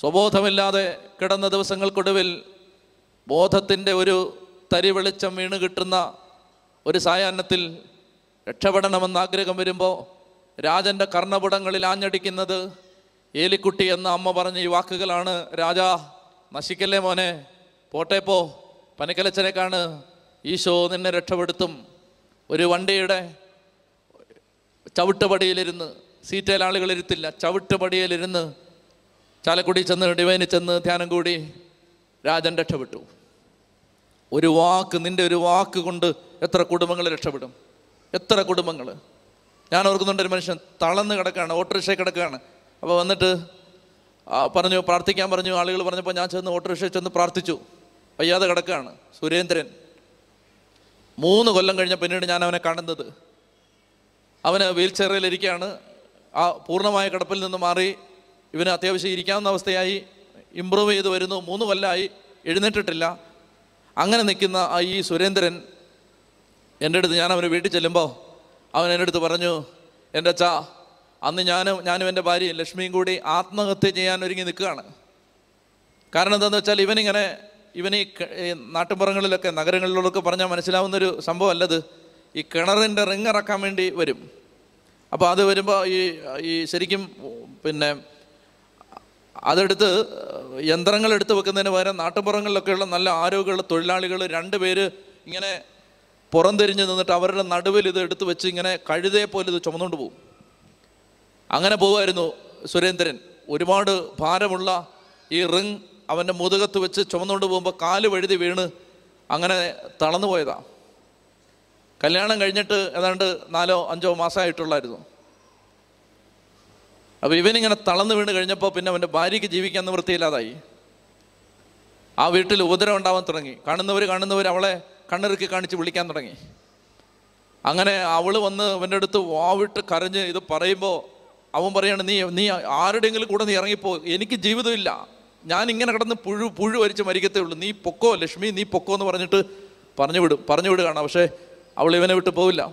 സ്വബോധമില്ലാതെ കിടന്ന ദിവസങ്ങൾക്കൊടുവിൽ ബോധത്തിന്റെ ഒരു തരി വെളിച്ചം വീണ് കിട്ടുന്ന ഒരു സായാഹ്നത്തിൽ രക്ഷപ്പെടണമെന്ന് ആഗ്രഹം വരുമ്പോൾ രാജന്റെ കർണപുടങ്ങളിൽ ആഞ്ഞടിക്കുന്നത് ഏലിക്കുട്ടി എന്ന അമ്മ പറഞ്ഞ ഈ വാക്കുകളാണ്. രാജാ നശിക്കല്ലേ മോനെ? പോട്ടെ പോ. പനിക്കലച്ചനെ കാണ് ഈശോ നിന്നെ രക്ഷപ്പെടുത്തും. ഒരു വണ്ടിയുടെ ചവിട്ടുപടിയിലിരുന്ന് സീറ്റയിൽ ആളുകളിരുത്തില്ല ചവിട്ടുപടിയിലിരുന്ന് ചാലക്കുടി ചെന്ന് ഡിവൈനിൽ ചെന്ന് ധ്യാനം കൂടി. രാജൻ രക്ഷപ്പെട്ടു. ഒരു വാക്ക് നിന്റെ ഒരു വാക്ക് കൊണ്ട് എത്ര കുടുംബങ്ങൾ രക്ഷപ്പെടും? എത്ര കുടുംബങ്ങൾ? ഞാൻ ഓർക്കുന്നുണ്ട് ഒരു മനുഷ്യൻ തളർന്ന് കിടക്കുകയാണ് ഓട്ടോറിക്ഷയിൽ കിടക്കുകയാണ്. അപ്പോൾ വന്നിട്ട് പറഞ്ഞു പ്രാർത്ഥിക്കാൻ പറഞ്ഞു ആളുകൾ പറഞ്ഞപ്പോൾ ഞാൻ ചെന്ന് ഓട്ടോറിക്ഷയിൽ ചെന്ന് പ്രാർത്ഥിച്ചു. വയ്യാതെ കിടക്കുകയാണ് സുരേന്ദ്രൻ. മൂന്ന് കൊല്ലം കഴിഞ്ഞ പിന്നീട് ഞാൻ അവനെ കാണുന്നത്. അവന് വീൽ ചെയറിലിരിക്കുകയാണ് ആ പൂർണമായ കിടപ്പിൽ നിന്ന് മാറി. ഇവന് അത്യാവശ്യം ഇരിക്കാവുന്ന അവസ്ഥയായി. ഇമ്പ്രൂവ് ചെയ്ത് വരുന്നു. മൂന്ന് കൊല്ലമായി എഴുന്നേറ്റിട്ടില്ല. അങ്ങനെ നിൽക്കുന്ന ആ ഈ സുരേന്ദ്രൻ എന്റെ അടുത്ത് ഞാൻ അവന് വീട്ടിൽ ചെല്ലുമ്പോൾ അവൻ എന്റെ അടുത്ത് പറഞ്ഞു എന്റെ അച്ഛാ അന്ന് ഞാനും ഞാനും എന്റെ ഭാര്യയും ലക്ഷ്മിയും കൂടി ആത്മഹത്യ ചെയ്യാൻ ഒരുങ്ങി നിൽക്കുകയാണ്. കാരണം എന്താണെന്ന് വെച്ചാൽ ഇവനിങ്ങനെ ഇവനി ഈ ക- ഈ നാട്ടുമ്പുറങ്ങളിലൊക്കെ നഗരങ്ങളിലൊക്കെ പറഞ്ഞാൽ മനസ്സിലാവുന്നൊരു സംഭവമല്ലത്. ഈ കിണറിന്റെ റിങ് ഇറക്കാൻ വേണ്ടി വരും. അപ്പോൾ അത് വരുമ്പോൾ ഈ ഈ ശരിക്കും പിന്നെ അതെടുത്ത് യന്ത്രങ്ങൾ എടുത്തു വെക്കുന്നതിന് പകരം നാട്ടുപുറങ്ങളിലൊക്കെയുള്ള നല്ല ആരോഗ്യമുള്ള തൊഴിലാളികൾ രണ്ട് പേര് ഇങ്ങനെ പുറംതിരിഞ്ഞ് നിന്നിട്ട് അവരുടെ നടുവിൽ ഇത് എടുത്തു വെച്ച് ഇങ്ങനെ കഴുതയെ പോലെ ഇത് ചുമന്നുകൊണ്ട് പോകും. അങ്ങനെ പോവായിരുന്നു സുരേന്ദ്രൻ. ഒരുപാട് ഭാരമുള്ള ഈ റിങ് അവന്റെ മുതുകത്ത് വെച്ച് ചുമന്നുകൊണ്ട് പോകുമ്പോൾ കാൽ വഴുതി വീണ് അങ്ങനെ തളന്നു പോയതാണ് കല്യാണം കഴിഞ്ഞിട്ട് ഏതാണ്ട് നാലോ അഞ്ചോ മാസമായിട്ടുള്ളായിരുന്നു. അപ്പോൾ ഇവനിങ്ങനെ തളർന്നു വീണ് കഴിഞ്ഞപ്പോൾ പിന്നെ അവന്റെ ഭാര്യയ്ക്ക് ജീവിക്കാൻ നിവൃത്തിയില്ലാതായി. ആ വീട്ടിൽ ഉപദ്രവം ഉണ്ടാവാൻ തുടങ്ങി. കാണുന്നവർ കാണുന്നവർ അവളെ കണ്ണിറുക്കി കാണിച്ച് വിളിക്കാൻ തുടങ്ങി. അങ്ങനെ അവൾ വന്ന് അവന്റെ അടുത്ത് വാവിട്ട് കരഞ്ഞ് ഇത് പറയുമ്പോൾ അവൻ പറയാണ് നീ നീ ആരുടെയെങ്കിലും കൂടെ നീ ഇറങ്ങിപ്പോ. എനിക്ക് ജീവിതമില്ല. ഞാൻ ഇങ്ങനെ കിടന്ന് പുഴു പുഴു വരിച്ച് മരിക്കത്തേ ഉള്ളൂ. നീ പൊക്കോ ലക്ഷ്മി നീ പൊക്കോ എന്ന് പറഞ്ഞിട്ട് പറഞ്ഞു വിടും പറഞ്ഞു വിടുകയാണ്. പക്ഷേ അവൾ ഇവനെ വിട്ട് പോവില്ല.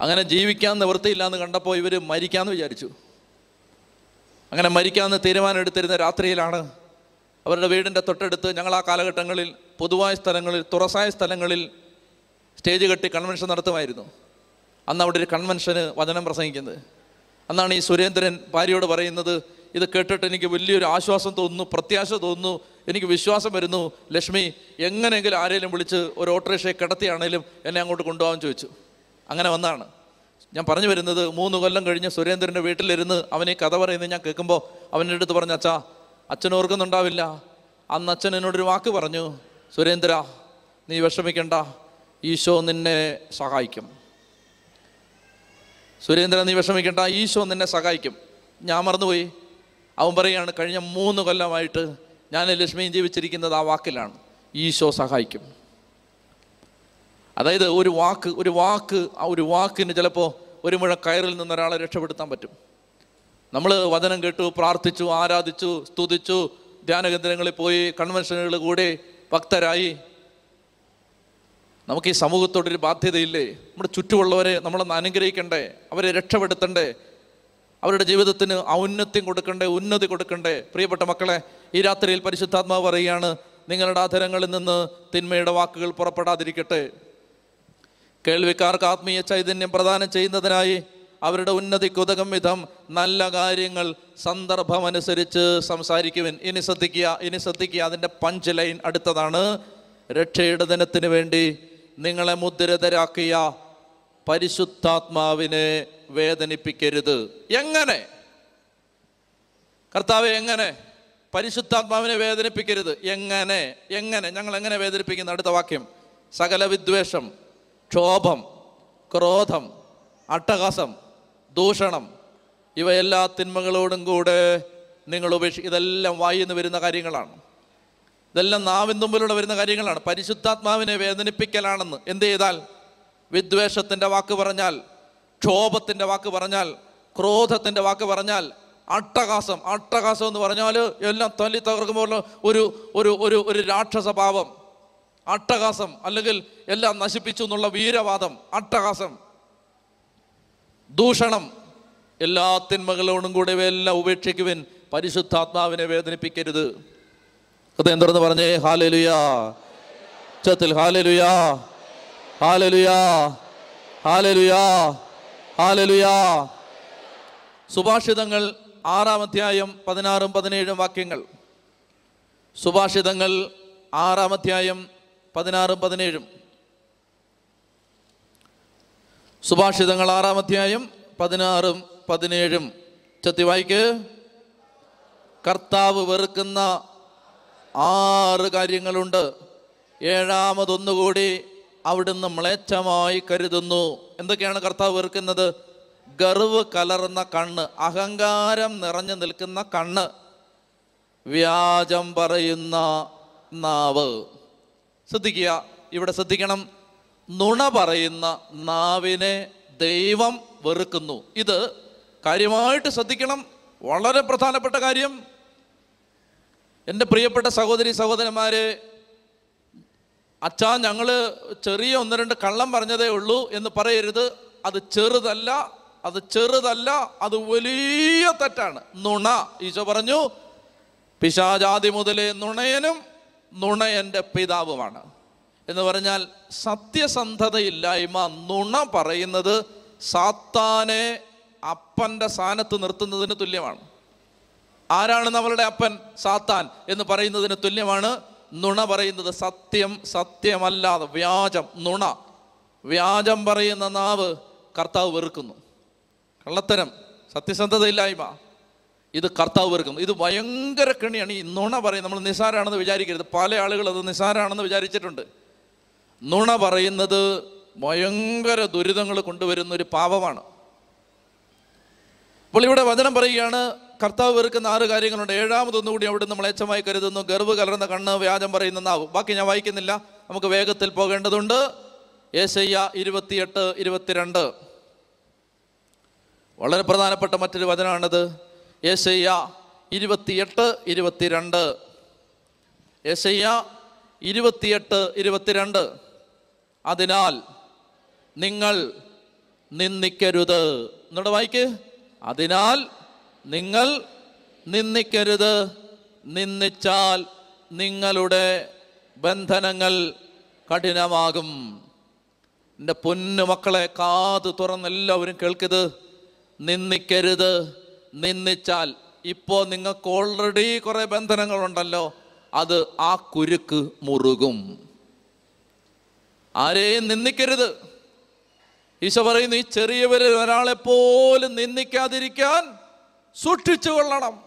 അങ്ങനെ ജീവിക്കാൻ നിവൃത്തിയില്ല എന്ന് കണ്ടപ്പോൾ ഇവർ മരിക്കാമെന്ന് വിചാരിച്ചു. അങ്ങനെ മരിക്കാമെന്ന് തീരുമാനം എടുത്തിരുന്ന രാത്രിയിലാണ് അവരുടെ വീടിന്റെ തൊട്ടടുത്ത് ഞങ്ങൾ ആ കാലഘട്ടങ്ങളിൽ പൊതുവായ സ്ഥലങ്ങളിൽ തുറസായ സ്ഥലങ്ങളിൽ സ്റ്റേജ് കെട്ടി കൺവെൻഷൻ നടത്തുമായിരുന്നു. അന്ന് അവിടെ ഒരു കൺവെൻഷന് വചനം പ്രസംഗിക്കുന്നത്. അന്നാണ് ഈ സുരേന്ദ്രൻ ഭാര്യയോട് പറയുന്നത് ഇത് കേട്ടിട്ട് എനിക്ക് വലിയൊരു ആശ്വാസം തോന്നുന്നു പ്രത്യാശ തോന്നുന്നു എനിക്ക് വിശ്വാസം വരുന്നു. ലക്ഷ്മി എങ്ങനെയെങ്കിലും ആരെങ്കിലും വിളിച്ച് ഒരു ഓട്ടോറിക്ഷയെ കിടത്തിയാണേലും എന്നെ അങ്ങോട്ട് കൊണ്ടുപോകാൻ ചോദിച്ചു. അങ്ങനെ വന്നാണ്. ഞാൻ പറഞ്ഞു വരുന്നത് മൂന്ന് കൊല്ലം കഴിഞ്ഞ് സുരേന്ദ്രന്റെ വീട്ടിലിരുന്ന് അവൻ ഈ കഥ പറയുന്നത് ഞാൻ കേൾക്കുമ്പോൾ അവന്റെ അടുത്ത് പറഞ്ഞു അച്ഛാ അച്ഛൻ ഓർക്കുന്നുണ്ടാവില്ല. അന്ന് അച്ഛൻ എന്നോടൊരു വാക്ക് പറഞ്ഞു സുരേന്ദ്ര നീ വിഷമിക്കണ്ട. ഈശോ നിന്നെ സഹായിക്കും. സുരേന്ദ്ര നീ വിഷമിക്കണ്ട. ഈശോ നിന്നെ സഹായിക്കും. ഞാൻ മറന്നുപോയി. അവൻ പറയുകയാണ് കഴിഞ്ഞ മൂന്ന് കൊല്ലമായിട്ട് ഞാൻ ലക്ഷ്മിയും ജീവിച്ചിരിക്കുന്നത് ആ വാക്കിലാണ്. ഈശോ സഹായിക്കും. അതായത് ഒരു വാക്ക് ഒരു വാക്ക് ആ ഒരു വാക്കിന് ചിലപ്പോൾ ഒരു മുഴ കയറിൽ നിന്ന് ഒരാളെ രക്ഷപ്പെടുത്താൻ പറ്റും. നമ്മൾ വചനം കേട്ടു പ്രാർത്ഥിച്ചു ആരാധിച്ചു സ്തുതിച്ചു ധ്യാനകേന്ദ്രങ്ങളിൽ പോയി കൺവെൻഷനുകൾ കൂടി ഭക്തരായി. നമുക്ക് ഈ സമൂഹത്തോടൊരു ബാധ്യതയില്ലേ? നമ്മുടെ ചുറ്റുമുള്ളവരെ നമ്മളൊന്ന് അനുഗ്രഹിക്കണ്ടേ? അവരെ രക്ഷപ്പെടുത്തണ്ടേ? അവരുടെ ജീവിതത്തിന് ഔന്നത്യം കൊടുക്കണ്ടേ? ഉന്നതി കൊടുക്കണ്ടേ? പ്രിയപ്പെട്ട മക്കളെ ഈ രാത്രിയിൽ പരിശുദ്ധാത്മാവ് പറയുകയാണ് നിങ്ങളുടെ അധരങ്ങളിൽ നിന്ന് തിന്മയുടെ വാക്കുകൾ പുറപ്പെടാതിരിക്കട്ടെ. കേൾവിക്കാർക്ക് ആത്മീയ ചൈതന്യം പ്രദാനം ചെയ്യുന്നതിനായി അവരുടെ ഉന്നതിക്കുതകം വിധം നല്ല കാര്യങ്ങൾ സന്ദർഭമനുസരിച്ച് സംസാരിക്കുവിൻ. ഇനി ശ്രദ്ധിക്കുക ഇനി ശ്രദ്ധിക്കുക. അതിന്റെ പഞ്ച് ലൈൻ അടുത്തതാണ്. രക്ഷയുടെ ദിനത്തിന് വേണ്ടി നിങ്ങളെ മുദ്രിതരാക്കിയ പരിശുദ്ധാത്മാവിനെ വേദനിപ്പിക്കരുത്. എങ്ങനെ? കർത്താവ് എങ്ങനെ? പരിശുദ്ധാത്മാവിനെ വേദനിപ്പിക്കരുത്. എങ്ങനെ? എങ്ങനെ? ഞങ്ങൾ എങ്ങനെ വേദനിപ്പിക്കുന്നു? അടുത്ത വാക്യം. സകല വിദ്വേഷം ക്ഷോഭം ക്രോധം അട്ടഹാസം ദൂഷണം ഇവയെല്ലാ തിന്മകളോടും കൂടെ നിങ്ങൾ ഉപേക്ഷി ഇതെല്ലാം വായിന്ന് വരുന്ന കാര്യങ്ങളാണ്. ഇതെല്ലാം നാവിൻ തുമ്പിലൂടെ വരുന്ന കാര്യങ്ങളാണ്. പരിശുദ്ധാത്മാവിനെ വേദനിപ്പിക്കലാണെന്ന് എന്ത് ചെയ്താൽ വിദ്വേഷത്തിന്റെ വാക്ക് പറഞ്ഞാൽ ക്ഷോഭത്തിന്റെ വാക്ക് പറഞ്ഞാൽ ക്രോധത്തിന്റെ വാക്ക് പറഞ്ഞാൽ അട്ടഹാസം അട്ടഹാസം എന്ന് പറഞ്ഞാൽ എല്ലാം തല്ലി തകർക്കുമ്പോൾ ഒരു ഒരു ഒരു ഒരു രാക്ഷസഭാവം അട്ടഹാസം അല്ലെങ്കിൽ എല്ലാം നശിപ്പിച്ചു എന്നുള്ള വീരവാദം അട്ടഹാസം. ദൂഷണം എല്ലാ തിന്മകളോടും കൂടെ ഇവയെല്ലാം ഉപേക്ഷിക്കുവിൻ. പരിശുദ്ധാത്മാവിനെ വേദനിപ്പിക്കരുത്. അത് എന്തെന്ന് പറഞ്ഞേ ഹാലലുയാ. ഉച്ചത്തിൽ ഹാലലുയാ. ഹാലലുയാ. ഹാലലുയാ. ഹാലലുയാ. സുഭാഷിതങ്ങൾ ആറാം അധ്യായം പതിനാറും പതിനേഴും വാക്യങ്ങൾ. സുഭാഷിതങ്ങൾ ആറാം അധ്യായം പതിനാറും പതിനേഴും. സുഭാഷിതങ്ങൾ ആറാം അധ്യായം പതിനാറും പതിനേഴും. ചത്തി വായിക്ക്. കർത്താവ് വെറുക്കുന്ന ആറ് കാര്യങ്ങളുണ്ട്. ഏഴാമതൊന്നുകൂടി അവിടുന്ന് മ്ലേച്ഛമായി കരുതുന്നു. എന്തൊക്കെയാണ് കർത്താവ് വെറുക്കുന്നത്? ഗർവ് കലർന്ന കണ്ണ് അഹങ്കാരം നിറഞ്ഞു നിൽക്കുന്ന കണ്ണ്. വ്യാജം പറയുന്ന നാവ്. ശ്രദ്ധിക്കുക. ഇവിടെ ശ്രദ്ധിക്കണം. നുണ പറയുന്ന നാവിനെ ദൈവം വെറുക്കുന്നു. ഇത് കാര്യമായിട്ട് ശ്രദ്ധിക്കണം. വളരെ പ്രധാനപ്പെട്ട കാര്യം. എന്റെ പ്രിയപ്പെട്ട സഹോദരി സഹോദരന്മാരെ അച്ഛാ ഞങ്ങൾ ചെറിയ ഒന്ന് രണ്ട് കള്ളം പറഞ്ഞതേ ഉള്ളൂ എന്ന് പറയരുത്. അത് ചെറുതല്ല അത് ചെറുതല്ല അത് വലിയ തെറ്റാണ്. നുണ ഈശോ പറഞ്ഞു പിശാജാതി മുതലേ നുണയനും നുണയന്റെ പിതാവുമാണ്. എന്ന് പറഞ്ഞാൽ സത്യസന്ധതയില്ലായ്മ നുണ പറയുന്നത് സാത്താനെ അപ്പന്റെ സ്ഥാനത്ത് നിർത്തുന്നതിന് തുല്യമാണ്. ആരാണ് നമ്മളുടെ അപ്പൻ? സാത്താൻ എന്ന് പറയുന്നതിന് തുല്യമാണ്. നുണ പറയുന്നത് സത്യം സത്യമല്ലാതെ വ്യാജം നുണ. വ്യാജം പറയുന്ന നാവ് കർത്താവ് വെറുക്കുന്നു. കള്ളത്തരം സത്യസന്ധതയില്ലായ്മ. ഇത് കർത്താവ് വെറുക്കുന്നു. ഇത് ഭയങ്കര കെണിയാണ്. ഈ നുണ പറയും. നമ്മൾ നിസാരാണെന്ന് വിചാരിക്കരുത്. പല ആളുകൾ അത് നിസാരാണെന്ന് വിചാരിച്ചിട്ടുണ്ട്. നുണ പറയുന്നത് ഭയങ്കര ദുരിതങ്ങൾ കൊണ്ടുവരുന്ന ഒരു പാപമാണ്. അപ്പോൾ ഇവിടെ വചനം പറയുകയാണ് കർത്താവ് വെറുക്കുന്ന ആറ് കാര്യങ്ങളുണ്ട്. ഏഴാമതൊന്നുകൂടി അവിടെ നമ്മൾ ഏച്ചമായി കരുതുന്നു. ഗർവ് കലർന്ന കണ്ണ് വ്യാജം പറയുന്ന നാവ് ബാക്കി ഞാൻ വായിക്കുന്നില്ല. നമുക്ക് വേഗത്തിൽ പോകേണ്ടതുണ്ട്. ഏശയ്യ ഇരുപത്തിയെട്ട് ഇരുപത്തിരണ്ട്. വളരെ പ്രധാനപ്പെട്ട മറ്റൊരു വചനമാണിത്. ഏശയ്യ ഇരുപത്തിയെട്ട് ഇരുപത്തിരണ്ട്. ഏശയ്യ ഇരുപത്തിയെട്ട് ഇരുപത്തിരണ്ട്. അതിനാൽ നിങ്ങൾ നിന്ദിക്കരുത്. എന്നിട്ട് വായിക്ക്. അതിനാൽ നിങ്ങൾ നിന്ദിക്കരുത്. നിന്ദിച്ചാൽ നിങ്ങളുടെ ബന്ധനങ്ങൾ കഠിനമാകും. എന്റെ പൊന്നു മക്കളെ കാത് തുറന്ന് എല്ലാവരും കേൾക്കത് നിന്ദിക്കരുത്. നിന്ദിച്ചാൽ ഇപ്പോൾ നിങ്ങൾക്ക് ഓൾറെഡി കുറേ ബന്ധനങ്ങളുണ്ടല്ലോ അത് ആ കുരുക്ക് മുറുകും. ആരെയും നിന്ദിക്കരുത്. ഈശോ പറയുന്നു ഈ ചെറിയവരിൽ ഒരാളെ പോലും നിന്ദിക്കാതിരിക്കാൻ സൂക്ഷിച്ചു കൊള്ളണം.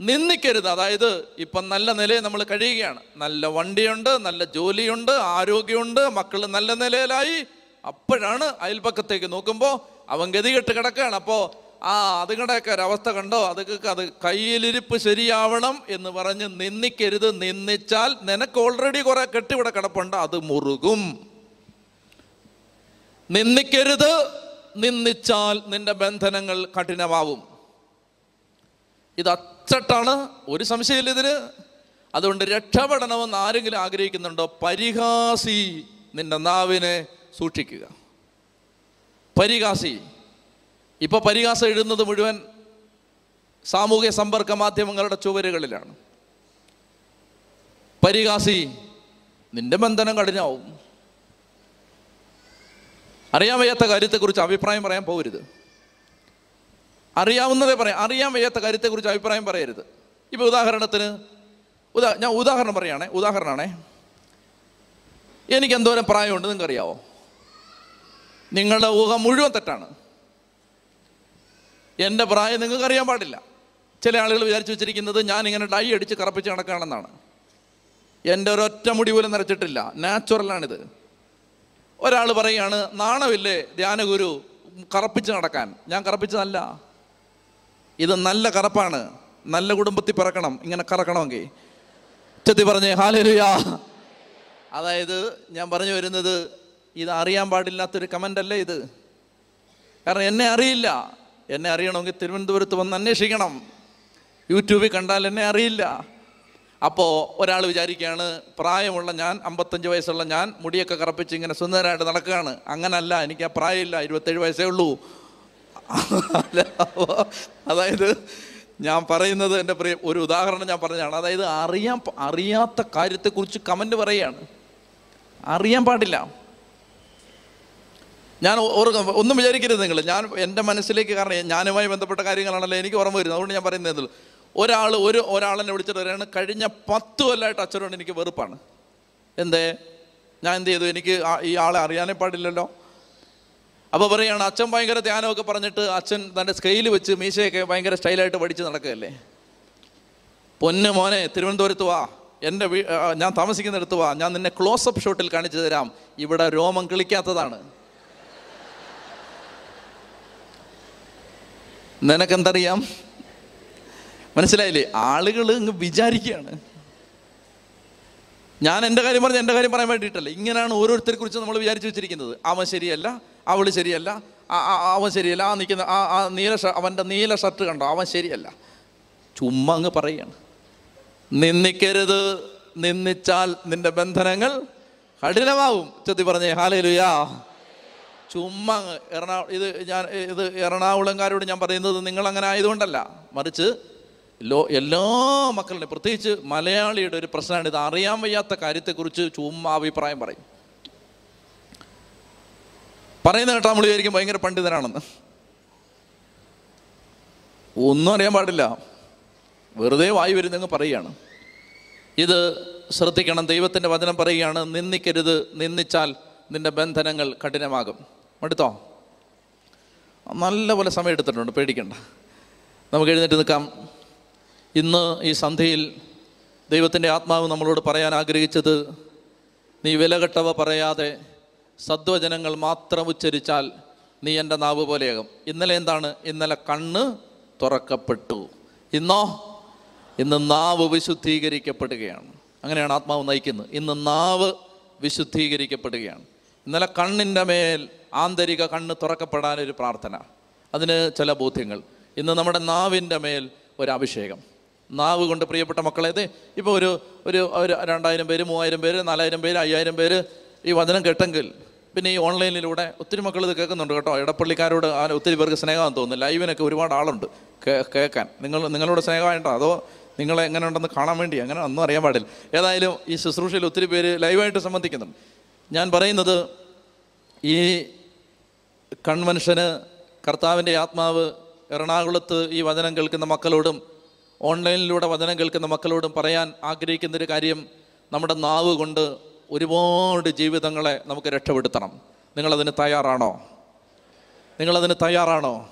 നിന്ദിക്കരുത്. അതായത് ഇപ്പം നല്ല നിലയിൽ നമ്മൾ കഴിയുകയാണ്. നല്ല വണ്ടിയുണ്ട് നല്ല ജോലിയുണ്ട് ആരോഗ്യമുണ്ട് മക്കൾ നല്ല നിലയിലായി. അപ്പോഴാണ് അയൽപക്കത്തേക്ക് നോക്കുമ്പോൾ അവൻ ഗതികെട്ട് കിടക്കുകയാണ്. അപ്പോൾ ആ അതുങ്ങളുടെയൊക്കെ ഒരവസ്ഥ കണ്ടോ? അതുങ്ങൾക്ക് അത് കയ്യിലിരിപ്പ് ശരിയാവണം എന്ന് പറഞ്ഞ് നിന്ദിക്കരുത്. നിന്ദിച്ചാൽ നിനക്ക് ഓൾറെഡി കുറെ കെട്ടിവിടെ കിടപ്പുണ്ട്. അത് മുറുകും. നിന്ദിക്കരുത്. നിന്ദിച്ചാൽ നിന്റെ ബന്ധനങ്ങൾ കഠിനമാവും. ഇത് അച്ചട്ടാണ്. ഒരു സംശയമില്ല ഇതിന്. അതുകൊണ്ട് രക്ഷപ്പെടണമെന്ന് ആരെങ്കിലും ആഗ്രഹിക്കുന്നുണ്ടോ? പരിഹാസി നിന്റെ നാവിനെ സൂക്ഷിക്കുക. പരിഹാസി. ഇപ്പൊ പരിഹാസം എഴുതുന്നത് മുഴുവൻ സാമൂഹ്യ സമ്പർക്ക മാധ്യമങ്ങളുടെ ചുവരുകളിലാണ്. പരിഹാസി നിന്റെ ബന്ധനം കഠിനാവും. അറിയാൻ വയ്യാത്ത കാര്യത്തെക്കുറിച്ച് അഭിപ്രായം പറയാൻ പോകരുത്. അറിയാവുന്നതേ പറയാം. അറിയാൻ വയ്യാത്ത കാര്യത്തെക്കുറിച്ച് അഭിപ്രായം പറയരുത്. ഇപ്പൊ ഉദാഹരണത്തിന് ഉദാ ഞാൻ ഉദാഹരണം പറയുകയാണേ ഉദാഹരണമാണേ എനിക്ക് എന്തോരം പ്രായമുണ്ട് നിങ്ങൾക്ക് അറിയാവോ നിങ്ങളുടെ ഊഹം മുഴുവൻ തെറ്റാണ്. എന്റെ പ്രായം നിങ്ങൾക്ക് അറിയാൻ പാടില്ല. ചില ആളുകൾ വിചാരിച്ചു വെച്ചിരിക്കുന്നത് ഞാൻ ഇങ്ങനെ ഡൈ അടിച്ച് കറപ്പിച്ച് നടക്കുകയാണെന്നാണ്. എന്റെ ഒരൊറ്റ മുടി പോലും നിറച്ചിട്ടില്ല. നാച്ചുറലാണിത് ഒരാൾ പറയുകയാണ് നാണമില്ലേ ധ്യാനഗുരു കറപ്പിച്ച് നടക്കാൻ? ഞാൻ കറപ്പിച്ചതല്ല. ഇത് നല്ല കറപ്പാണ്. നല്ല കുടുംബത്തിൽ പിറക്കണം. ഇങ്ങനെ കറക്കണമെങ്കിൽ. ചെത്തി പറഞ്ഞേ ഹാലരുയാ അതായത് ഞാൻ പറഞ്ഞു വരുന്നത് ഇത് അറിയാൻ പാടില്ലാത്തൊരു കമന്റ് അല്ലേ ഇത്? കാരണം എന്നെ അറിയില്ല. എന്നെ അറിയണമെങ്കിൽ തിരുവനന്തപുരത്ത് വന്ന് അന്വേഷിക്കണം. യൂട്യൂബിൽ കണ്ടാൽ എന്നെ അറിയില്ല. അപ്പോൾ ഒരാൾ വിചാരിക്കുകയാണ് പ്രായമുള്ള ഞാൻ അമ്പത്തഞ്ച് വയസ്സുള്ള ഞാൻ മുടിയൊക്കെ കറപ്പിച്ച് ഇങ്ങനെ സുന്ദരമായിട്ട് നടക്കുകയാണ്. അങ്ങനല്ല എനിക്ക് ആ പ്രായമില്ല ഇരുപത്തേഴ് വയസ്സേ ഉള്ളൂ. അതായത് ഞാൻ പറയുന്നത് എന്റെ പ്രിയ ഒരു ഉദാഹരണം ഞാൻ പറഞ്ഞതാണ്. അതായത് അറിയാൻ അറിയാത്ത കാര്യത്തെക്കുറിച്ച് കമന്റ് പറയുകയാണ്. അറിയാൻ പാടില്ല. ഞാൻ ഒന്നും വിചാരിക്കരുത് നിങ്ങൾ ഞാൻ എന്റെ മനസ്സിലേക്ക് കാരണം ഞാനുമായി ബന്ധപ്പെട്ട കാര്യങ്ങളാണല്ലോ എനിക്ക് ഓർമ്മ വരുന്നത്. അതുകൊണ്ട് ഞാൻ പറയുന്നത് ഒരാൾ ഒരു ഒരാളെന്നെ വിളിച്ചിട്ട് പറയാണ് കഴിഞ്ഞ പത്ത് കൊല്ലമായിട്ട് അച്ഛനോട് എനിക്ക് വെറുപ്പാണ്. എന്തേ? ഞാൻ എന്ത് ചെയ്തു? എനിക്ക് ഈ ആളെ അറിയാനേ പാടില്ലല്ലോ. അപ്പോൾ പറയുകയാണ് അച്ഛൻ ഭയങ്കര ധ്യാനമൊക്കെ പറഞ്ഞിട്ട് അച്ഛൻ തന്റെ സ്കെയിൽ വെച്ച് മീശയൊക്കെ ഭയങ്കര സ്റ്റൈലായിട്ട് പഠിച്ച് നടക്കുകയല്ലേ? പൊന്ന് മോനെ തിരുവനന്തപുരത്ത് വാ. എന്റെ വീ ഞാൻ താമസിക്കുന്നിടത്ത് വാ. ഞാൻ നിന്നെ ക്ലോസപ്പ് ഷോട്ടിൽ കാണിച്ചു തരാം. ഇവിടെ രോമം കിളിക്കാത്തതാണ്. നിനക്കെന്തറിയാം? മനസ്സിലായില്ലേ? ആളുകൾ ഇങ്ങ് വിചാരിക്കുകയാണ്. ഞാൻ എന്റെ കാര്യം പറഞ്ഞ് എന്റെ കാര്യം പറയാൻ വേണ്ടിയിട്ടല്ല. ഇങ്ങനെയാണ് ഓരോരുത്തരെ കുറിച്ച് നമ്മൾ വിചാരിച്ചു വെച്ചിരിക്കുന്നത്. അവൻ ശരിയല്ല അവൾ ശരിയല്ല അവൻ ശരിയല്ല ആ നിൽക്കുന്ന ആ ആ നീല അവന്റെ നീല ഷർട്ട് കണ്ടോ? അവൻ ശരിയല്ല. ചുമ്മാ അങ്ങ് പറയുകയാണ്. നിന്ദിക്കരുത് നിന്ദിച്ചാൽ നിന്റെ ബന്ധനങ്ങൾ കഠിനമാവും. ചെത്തി പറഞ്ഞേ ഹാലയിലുയാ ചുമ്മാ എറണാ ഇത് ഞാൻ ഇത് എറണാകുളംകാരോട് ഞാൻ പറയുന്നത് നിങ്ങൾ അങ്ങനെ ആയതുകൊണ്ടല്ല. മറിച്ച് ലോ എല്ലാ മക്കളുടെയും പ്രത്യേകിച്ച് മലയാളിയുടെ ഒരു പ്രശ്നമാണ്. ഇത് അറിയാൻ വയ്യാത്ത കാര്യത്തെക്കുറിച്ച് ചുമ്മാ അഭിപ്രായം പറയും. പറയുന്ന കേട്ടാ നമ്മൾ വിചാരിക്കും ഭയങ്കര പണ്ഡിതനാണെന്ന്. ഒന്നും അറിയാൻ പാടില്ല. വെറുതെ വായി വരുന്നെങ്കിൽ പറയുകയാണ്. ഇത് ശ്രദ്ധിക്കണം ദൈവത്തിന്റെ വചനം പറയുകയാണ് നിന്ദിക്കരുത് നിന്ദിച്ചാൽ നിന്റെ ബന്ധനങ്ങൾ കഠിനമാകും. എടുത്തോ നല്ലപോലെ സമയം എടുത്തിട്ടുണ്ട് പേടിക്കണ്ട. നമുക്ക് എഴുന്നേറ്റ് നിൽക്കാം. ഇന്ന് ഈ സന്ധ്യയിൽ ദൈവത്തിന്റെ ആത്മാവ് നമ്മളോട് പറയാൻ ആഗ്രഹിച്ചത് നീ വിലകെട്ടവ പറയാതെ സദ്വചനങ്ങൾ മാത്രം ഉച്ചരിച്ചാൽ നീ എന്റെ നാവ് പോലെയാകും. ഇന്നലെ എന്താണ്? ഇന്നലെ കണ്ണ് തുറക്കപ്പെട്ടു. ഇന്നോ? ഇന്ന് നാവ് വിശുദ്ധീകരിക്കപ്പെടുകയാണ്. അങ്ങനെയാണ് ആത്മാവ് നയിക്കുന്നത്. ഇന്ന് നാവ് വിശുദ്ധീകരിക്കപ്പെടുകയാണ്. ഇന്നലെ കണ്ണിന്റെ മേൽ ആന്തരിക കണ്ണ് തുറക്കപ്പെടാനൊരു പ്രാർത്ഥന. അതിന് ചില ബോധ്യങ്ങൾ. ഇന്ന് നമ്മുടെ നാവിന്റെ മേൽ ഒരു അഭിഷേകം. നാവ് കൊണ്ട് പ്രിയപ്പെട്ട മക്കളെ ഇപ്പോൾ ഒരു ഒരു രണ്ടായിരം പേര് മൂവായിരം പേര് നാലായിരം പേര് അയ്യായിരം പേര് ഈ വചനം കേട്ടെങ്കിൽ പിന്നെ ഈ ഓൺലൈനിലൂടെ ഒത്തിരി മക്കൾ ഇത് കേൾക്കുന്നുണ്ട് കേട്ടോ. ഇടപ്പള്ളിക്കാരോട് ആ ഒത്തിരി പേർക്ക് സ്നേഹമാണെന്ന് തോന്നുന്നു. ലൈവിനൊക്കെ ഒരുപാട് ആളുണ്ട് കേൾക്കാൻ. നിങ്ങൾ നിങ്ങളോട് സ്നേഹമായിട്ടോ? അതോ നിങ്ങളെ എങ്ങനെ ഉണ്ടെന്ന് കാണാൻ വേണ്ടി? അങ്ങനെ ഒന്നും അറിയാൻ പാടില്ല. ഏതായാലും ഈ ശുശ്രൂഷയിൽ ഒത്തിരി പേര് ലൈവായിട്ട് സംബന്ധിക്കുന്നുണ്ട്. ഞാൻ പറയുന്നത് ഈ കൺവെൻഷന് കർത്താവിന്റെ ആത്മാവ് എറണാകുളത്ത് ഈ വചനം കേൾക്കുന്ന മക്കളോടും ഓൺലൈനിലൂടെ വചനം കേൾക്കുന്ന മക്കളോടും പറയാൻ ആഗ്രഹിക്കുന്നൊരു കാര്യം നമ്മുടെ നാവ് കൊണ്ട് ഒരുപാട് ജീവിതങ്ങളെ നമുക്ക് രക്ഷപ്പെടുത്തണം. നിങ്ങളതിന് തയ്യാറാണോ? നിങ്ങളതിന് തയ്യാറാണോ?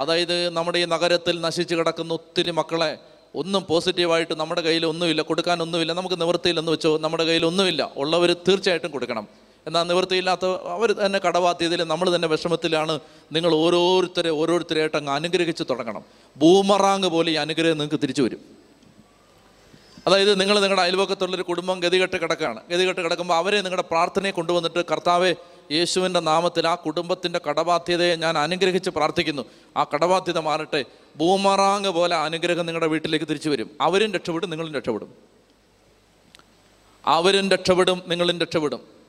അതായത് നമ്മുടെ ഈ നഗരത്തിൽ നശിച്ചു കിടക്കുന്ന ഒത്തിരി മക്കളെ ഒന്നും പോസിറ്റീവായിട്ട് നമ്മുടെ കയ്യിൽ ഒന്നുമില്ല കൊടുക്കാനൊന്നുമില്ല നമുക്ക് നിവൃത്തിയില്ലെന്ന് വെച്ചോ നമ്മുടെ കയ്യിൽ ഒന്നുമില്ല ഉള്ളവർ തീർച്ചയായിട്ടും കൊടുക്കണം. എന്നാൽ നിവൃത്തിയില്ലാത്ത അവർ തന്നെ കടവാത്തിയതിൽ നമ്മൾ തന്നെ വിഷമത്തിലാണ്. നിങ്ങൾ ഓരോരുത്തരെ ഓരോരുത്തരെയായിട്ട് അങ്ങ് അനുഗ്രഹിച്ച് തുടങ്ങണം. ബൂമറാങ് പോലെ ഈ അനുഗ്രഹം നിങ്ങൾക്ക് തിരിച്ചു വരും. അതായത് നിങ്ങൾ നിങ്ങളുടെ അയൽവക്കത്തുള്ളൊരു കുടുംബം ഗതികെട്ട് കിടക്കുകയാണ്. ഗതികെട്ട് കിടക്കുമ്പോൾ അവരെ നിങ്ങളുടെ പ്രാർത്ഥനയെ കൊണ്ടുവന്നിട്ട് കർത്താവെ യേശുവിന്റെ നാമത്തിൽ ആ കുടുംബത്തിന്റെ കടബാധ്യതയെ ഞാൻ അനുഗ്രഹിച്ച് പ്രാർത്ഥിക്കുന്നു. ആ കടബാധ്യത മാറട്ടെ. ബൂമറാങ് പോലെ അനുഗ്രഹം നിങ്ങളുടെ വീട്ടിലേക്ക് തിരിച്ചു വരും. അവരും രക്ഷപ്പെടും നിങ്ങളും രക്ഷപ്പെടും. അവരും രക്ഷപ്പെടും നിങ്ങളും രക്ഷപ്പെടും.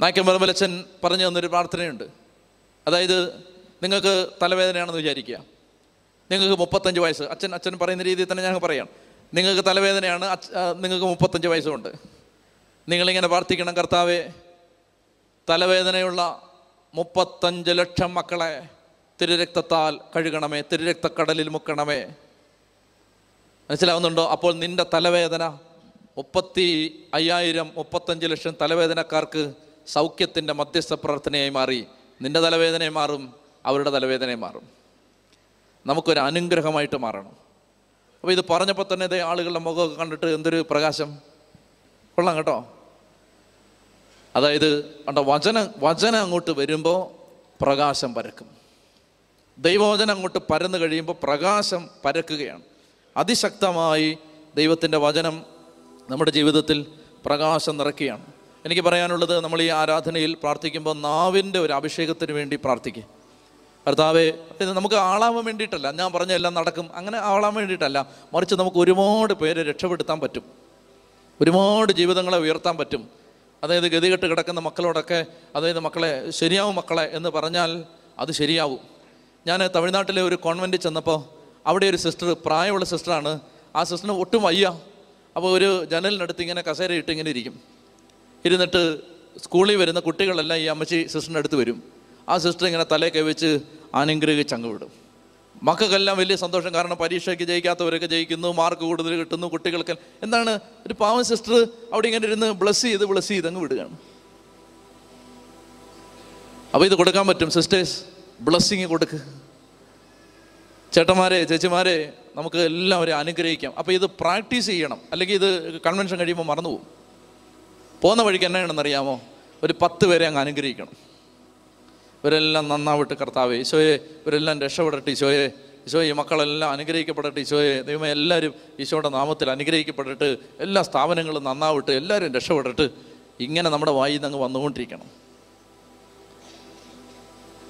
നായ്ക്കൻ വെറുമലച്ചൻ പറഞ്ഞു തന്നൊരു പ്രാർത്ഥനയുണ്ട്. അതായത് നിങ്ങൾക്ക് തലവേദനയാണെന്ന് വിചാരിക്കുക. നിങ്ങൾക്ക് മുപ്പത്തഞ്ച് വയസ്സ്. അച്ഛൻ അച്ഛൻ പറയുന്ന രീതിയിൽ തന്നെ ഞാൻ പറയാം. നിങ്ങൾക്ക് തലവേദനയാണ് നിങ്ങൾക്ക് മുപ്പത്തഞ്ച് വയസ്സുണ്ട്. നിങ്ങളിങ്ങനെ പ്രാർത്ഥിക്കണം കർത്താവെ. തലവേദനയുള്ള മുപ്പത്തഞ്ച് ലക്ഷം മക്കളെ തിരുരക്തത്താൽ കഴുകണമേ തിരുരക്തക്കടലിൽ മുക്കണമേ. മനസ്സിലാവുന്നുണ്ടോ? അപ്പോൾ നിന്റെ തലവേദന മുപ്പത്തി അയ്യായിരം മുപ്പത്തഞ്ച് ലക്ഷം തലവേദനക്കാർക്ക് സൗഖ്യത്തിന്റെ മധ്യസ്ഥ പ്രാർത്ഥനയായി മാറി നിന്റെ തലവേദനയെ മാറും അവരുടെ തലവേദനയെ മാറും. നമുക്കൊരു അനുഗ്രഹമായിട്ട് മാറണം. അപ്പോൾ ഇത് പറഞ്ഞപ്പോൾ തന്നെ ഇതേ ആളുകളുടെ മുഖമൊക്കെ കണ്ടിട്ട് എന്തൊരു പ്രകാശം. കൊള്ളാം കേട്ടോ. അതായത് കണ്ടോ വചന വചനം അങ്ങോട്ട് വരുമ്പോൾ പ്രകാശം പരക്കും. ദൈവവചനം അങ്ങോട്ട് പരന്നു കഴിയുമ്പോൾ പ്രകാശം പരക്കുകയാണ്. അതിശക്തമായി ദൈവത്തിന്റെ വചനം നമ്മുടെ ജീവിതത്തിൽ പ്രകാശം നിറയ്ക്കുകയാണ്. എനിക്ക് പറയാനുള്ളത് നമ്മൾ ഈ ആരാധനയിൽ പ്രാർത്ഥിക്കുമ്പോൾ നാവിന്റെ ഒരു അഭിഷേകത്തിന് വേണ്ടി പ്രാർത്ഥിക്കുക കർത്താവെ ഇത് നമുക്ക് ആളാവാൻ വേണ്ടിയിട്ടല്ല. ഞാൻ പറഞ്ഞ എല്ലാം നടക്കും. അങ്ങനെ ആളാൻ വേണ്ടിയിട്ടല്ല. മറിച്ച് നമുക്ക് ഒരുപാട് പേരെ രക്ഷപ്പെടുത്താൻ പറ്റും. ഒരുപാട് ജീവിതങ്ങളെ ഉയർത്താൻ പറ്റും. അതായത് ഗതികെട്ട് കിടക്കുന്ന മക്കളോടൊക്കെ അതായത് മക്കളെ ശരിയാവും മക്കളെ എന്ന് പറഞ്ഞാൽ അത് ശരിയാവും. ഞാൻ തമിഴ്നാട്ടിലെ ഒരു കോൺവെന്റിൽ ചെന്നപ്പോൾ അവിടെ ഒരു സിസ്റ്റർ പ്രായമുള്ള സിസ്റ്ററാണ്. ആ സിസ്റ്ററിന് ഒട്ടും വയ്യ. അപ്പോൾ ഒരു ജനലിനടുത്ത് ഇങ്ങനെ കസേര ഇട്ട് ഇങ്ങനെ ഇരിക്കും. ഇരുന്നിട്ട് സ്കൂളിൽ വരുന്ന കുട്ടികളെല്ലാം ഈ അമ്മച്ചി സിസ്റ്ററിന്റെ അടുത്ത് വരും. ആ സിസ്റ്റർ ഇങ്ങനെ തലേ കൈവച്ച് അനുഗ്രഹിച്ച് അങ്ങ് വിടും. മക്കൾക്കെല്ലാം വലിയ സന്തോഷം. കാരണം പരീക്ഷയ്ക്ക് ജയിക്കാത്തവരൊക്കെ ജയിക്കുന്നു മാർക്ക് കൂടുതൽ കിട്ടുന്നു കുട്ടികൾക്ക് എന്താണ്? ഒരു പാവം സിസ്റ്റർ അവിടെ ഇങ്ങനെ ഇരുന്ന് ബ്ലസ് ചെയ്ത് ബ്ലസ് ചെയ്ത് അങ്ങ് വിടുകയാണ്. അപ്പോൾ ഇത് കൊടുക്കാൻ പറ്റും. സിസ്റ്റേഴ്സ് ബ്ലസ്സിങ് കൊടുക്ക്. ചേട്ടന്മാരെ ചേച്ചിമാരെ നമുക്ക് എല്ലാവരെയും അനുഗ്രഹിക്കാം. അപ്പോൾ ഇത് പ്രാക്ടീസ് ചെയ്യണം. അല്ലെങ്കിൽ ഇത് കൺവെൻഷൻ കഴിയുമ്പോൾ മറന്നു പോകും പോകുന്ന വഴിക്ക് എന്നാണെന്നറിയാമോ ഒരു പത്ത് പേരെ അങ്ങ് അനുഗ്രഹിക്കണം. ഇവരെല്ലാം നന്നാവിട്ട് കർത്താവ് ഈശോയെ ഇവരെല്ലാം രക്ഷപ്പെടട്ടെ ഈശോയെ ഈശോയെ ഈ മക്കളെല്ലാം അനുഗ്രഹിക്കപ്പെടട്ടെ ഈശോയെ ദൈവം എല്ലാവരും ഈശോയുടെ നാമത്തിൽ അനുഗ്രഹിക്കപ്പെട്ടിട്ട് എല്ലാ സ്ഥാപനങ്ങളും നന്നാവിട്ട് എല്ലാവരും രക്ഷപ്പെട്ടിട്ട് ഇങ്ങനെ നമ്മുടെ വായിൽ നിന്ന് അങ്ങ് വന്നുകൊണ്ടിരിക്കണം.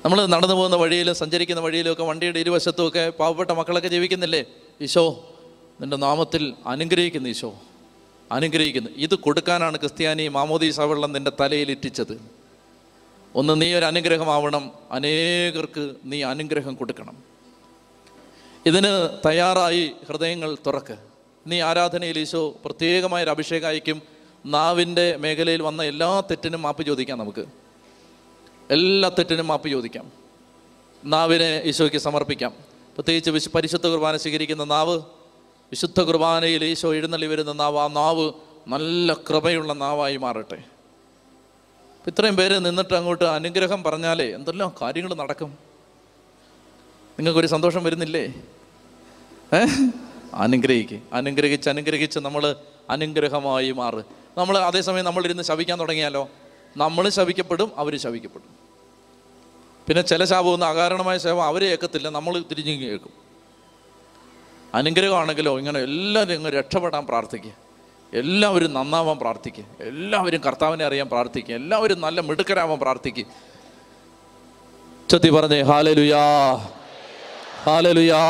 നമ്മൾ നടന്നു പോകുന്ന വഴിയിലും സഞ്ചരിക്കുന്ന വഴിയിലൊക്കെ വണ്ടിയുടെ ഇരുവശത്തും ഒക്കെ പാവപ്പെട്ട മക്കളൊക്കെ ജീവിക്കുന്നില്ലേ? ഈശോ നിന്റെ നാമത്തിൽ അനുഗ്രഹിക്കുന്നു ഈശോ. അനുഗ്രഹിക്കുന്നു. ഇത് കൊടുക്കാനാണ് ക്രിസ്ത്യാനി മാമോദീസ നിന്റെ തലയിൽ ഇറ്റിച്ചത്. ഒന്ന് നീ ഒരു അനുഗ്രഹമാവണം അനേകർക്ക് നീ അനുഗ്രഹം കൊടുക്കണം. ഇതിന് തയ്യാറായി ഹൃദയങ്ങൾ തുറക്ക്. നീ ആരാധനയിൽ ഈശോ പ്രത്യേകമായൊരു അഭിഷേകം നാവിന്റെ മേഖലയിൽ വന്ന എല്ലാ തെറ്റിനും മാപ്പ് ചോദിക്കാം നമുക്ക്. എല്ലാ തെറ്റിനും മാപ്പ് ചോദിക്കാം. നാവിനെ ഈശോയ്ക്ക് സമർപ്പിക്കാം. പ്രത്യേകിച്ച് പരിശുദ്ധ കുർബാന സ്വീകരിക്കുന്ന നാവ് വിശുദ്ധ കുർബാനയിൽ ഈശോ എഴുന്നള്ളി വരുന്ന നാവ് ആ നാവ് നല്ല കൃപയുള്ള നാവായി മാറട്ടെ. ഇത്രയും പേര് നിന്നിട്ട് അങ്ങോട്ട് അനുഗ്രഹം പറഞ്ഞാലേ എന്തെല്ലാം കാര്യങ്ങൾ നടക്കും? നിങ്ങൾക്കൊരു സന്തോഷം വരുന്നില്ലേ? ഏ? അനുഗ്രഹിക്കുക അനുഗ്രഹിച്ച് അനുഗ്രഹിച്ച് നമ്മൾ അനുഗ്രഹമായി മാറ്. നമ്മൾ അതേസമയം നമ്മളിരുന്ന് ശവിക്കാൻ തുടങ്ങിയാലോ? നമ്മൾ ശവിക്കപ്പെടും അവർ ശവിക്കപ്പെടും പിന്നെ ചില ശാപമൊന്നും അകാരണമായ ശാപം അവരെ ഏക്കത്തില്ല നമ്മൾ തിരിഞ്ഞു കേൾക്കും. അനുഗ്രഹമാണെങ്കിലോ ഇങ്ങനെ എല്ലാവരും ഇങ്ങനെ രക്ഷപ്പെടാൻ പ്രാർത്ഥിക്കുക എല്ലാവരും നന്നാവാൻ പ്രാർത്ഥിക്കുക എല്ലാവരും കർത്താവിനെ അറിയാൻ പ്രാർത്ഥിക്കുക എല്ലാവരും നല്ല മിടുക്കരാവാൻ പ്രാർത്ഥിക്കുക ചത്തി പറഞ്ഞേ ഹാലലുയാ. ഹാലലുയാ.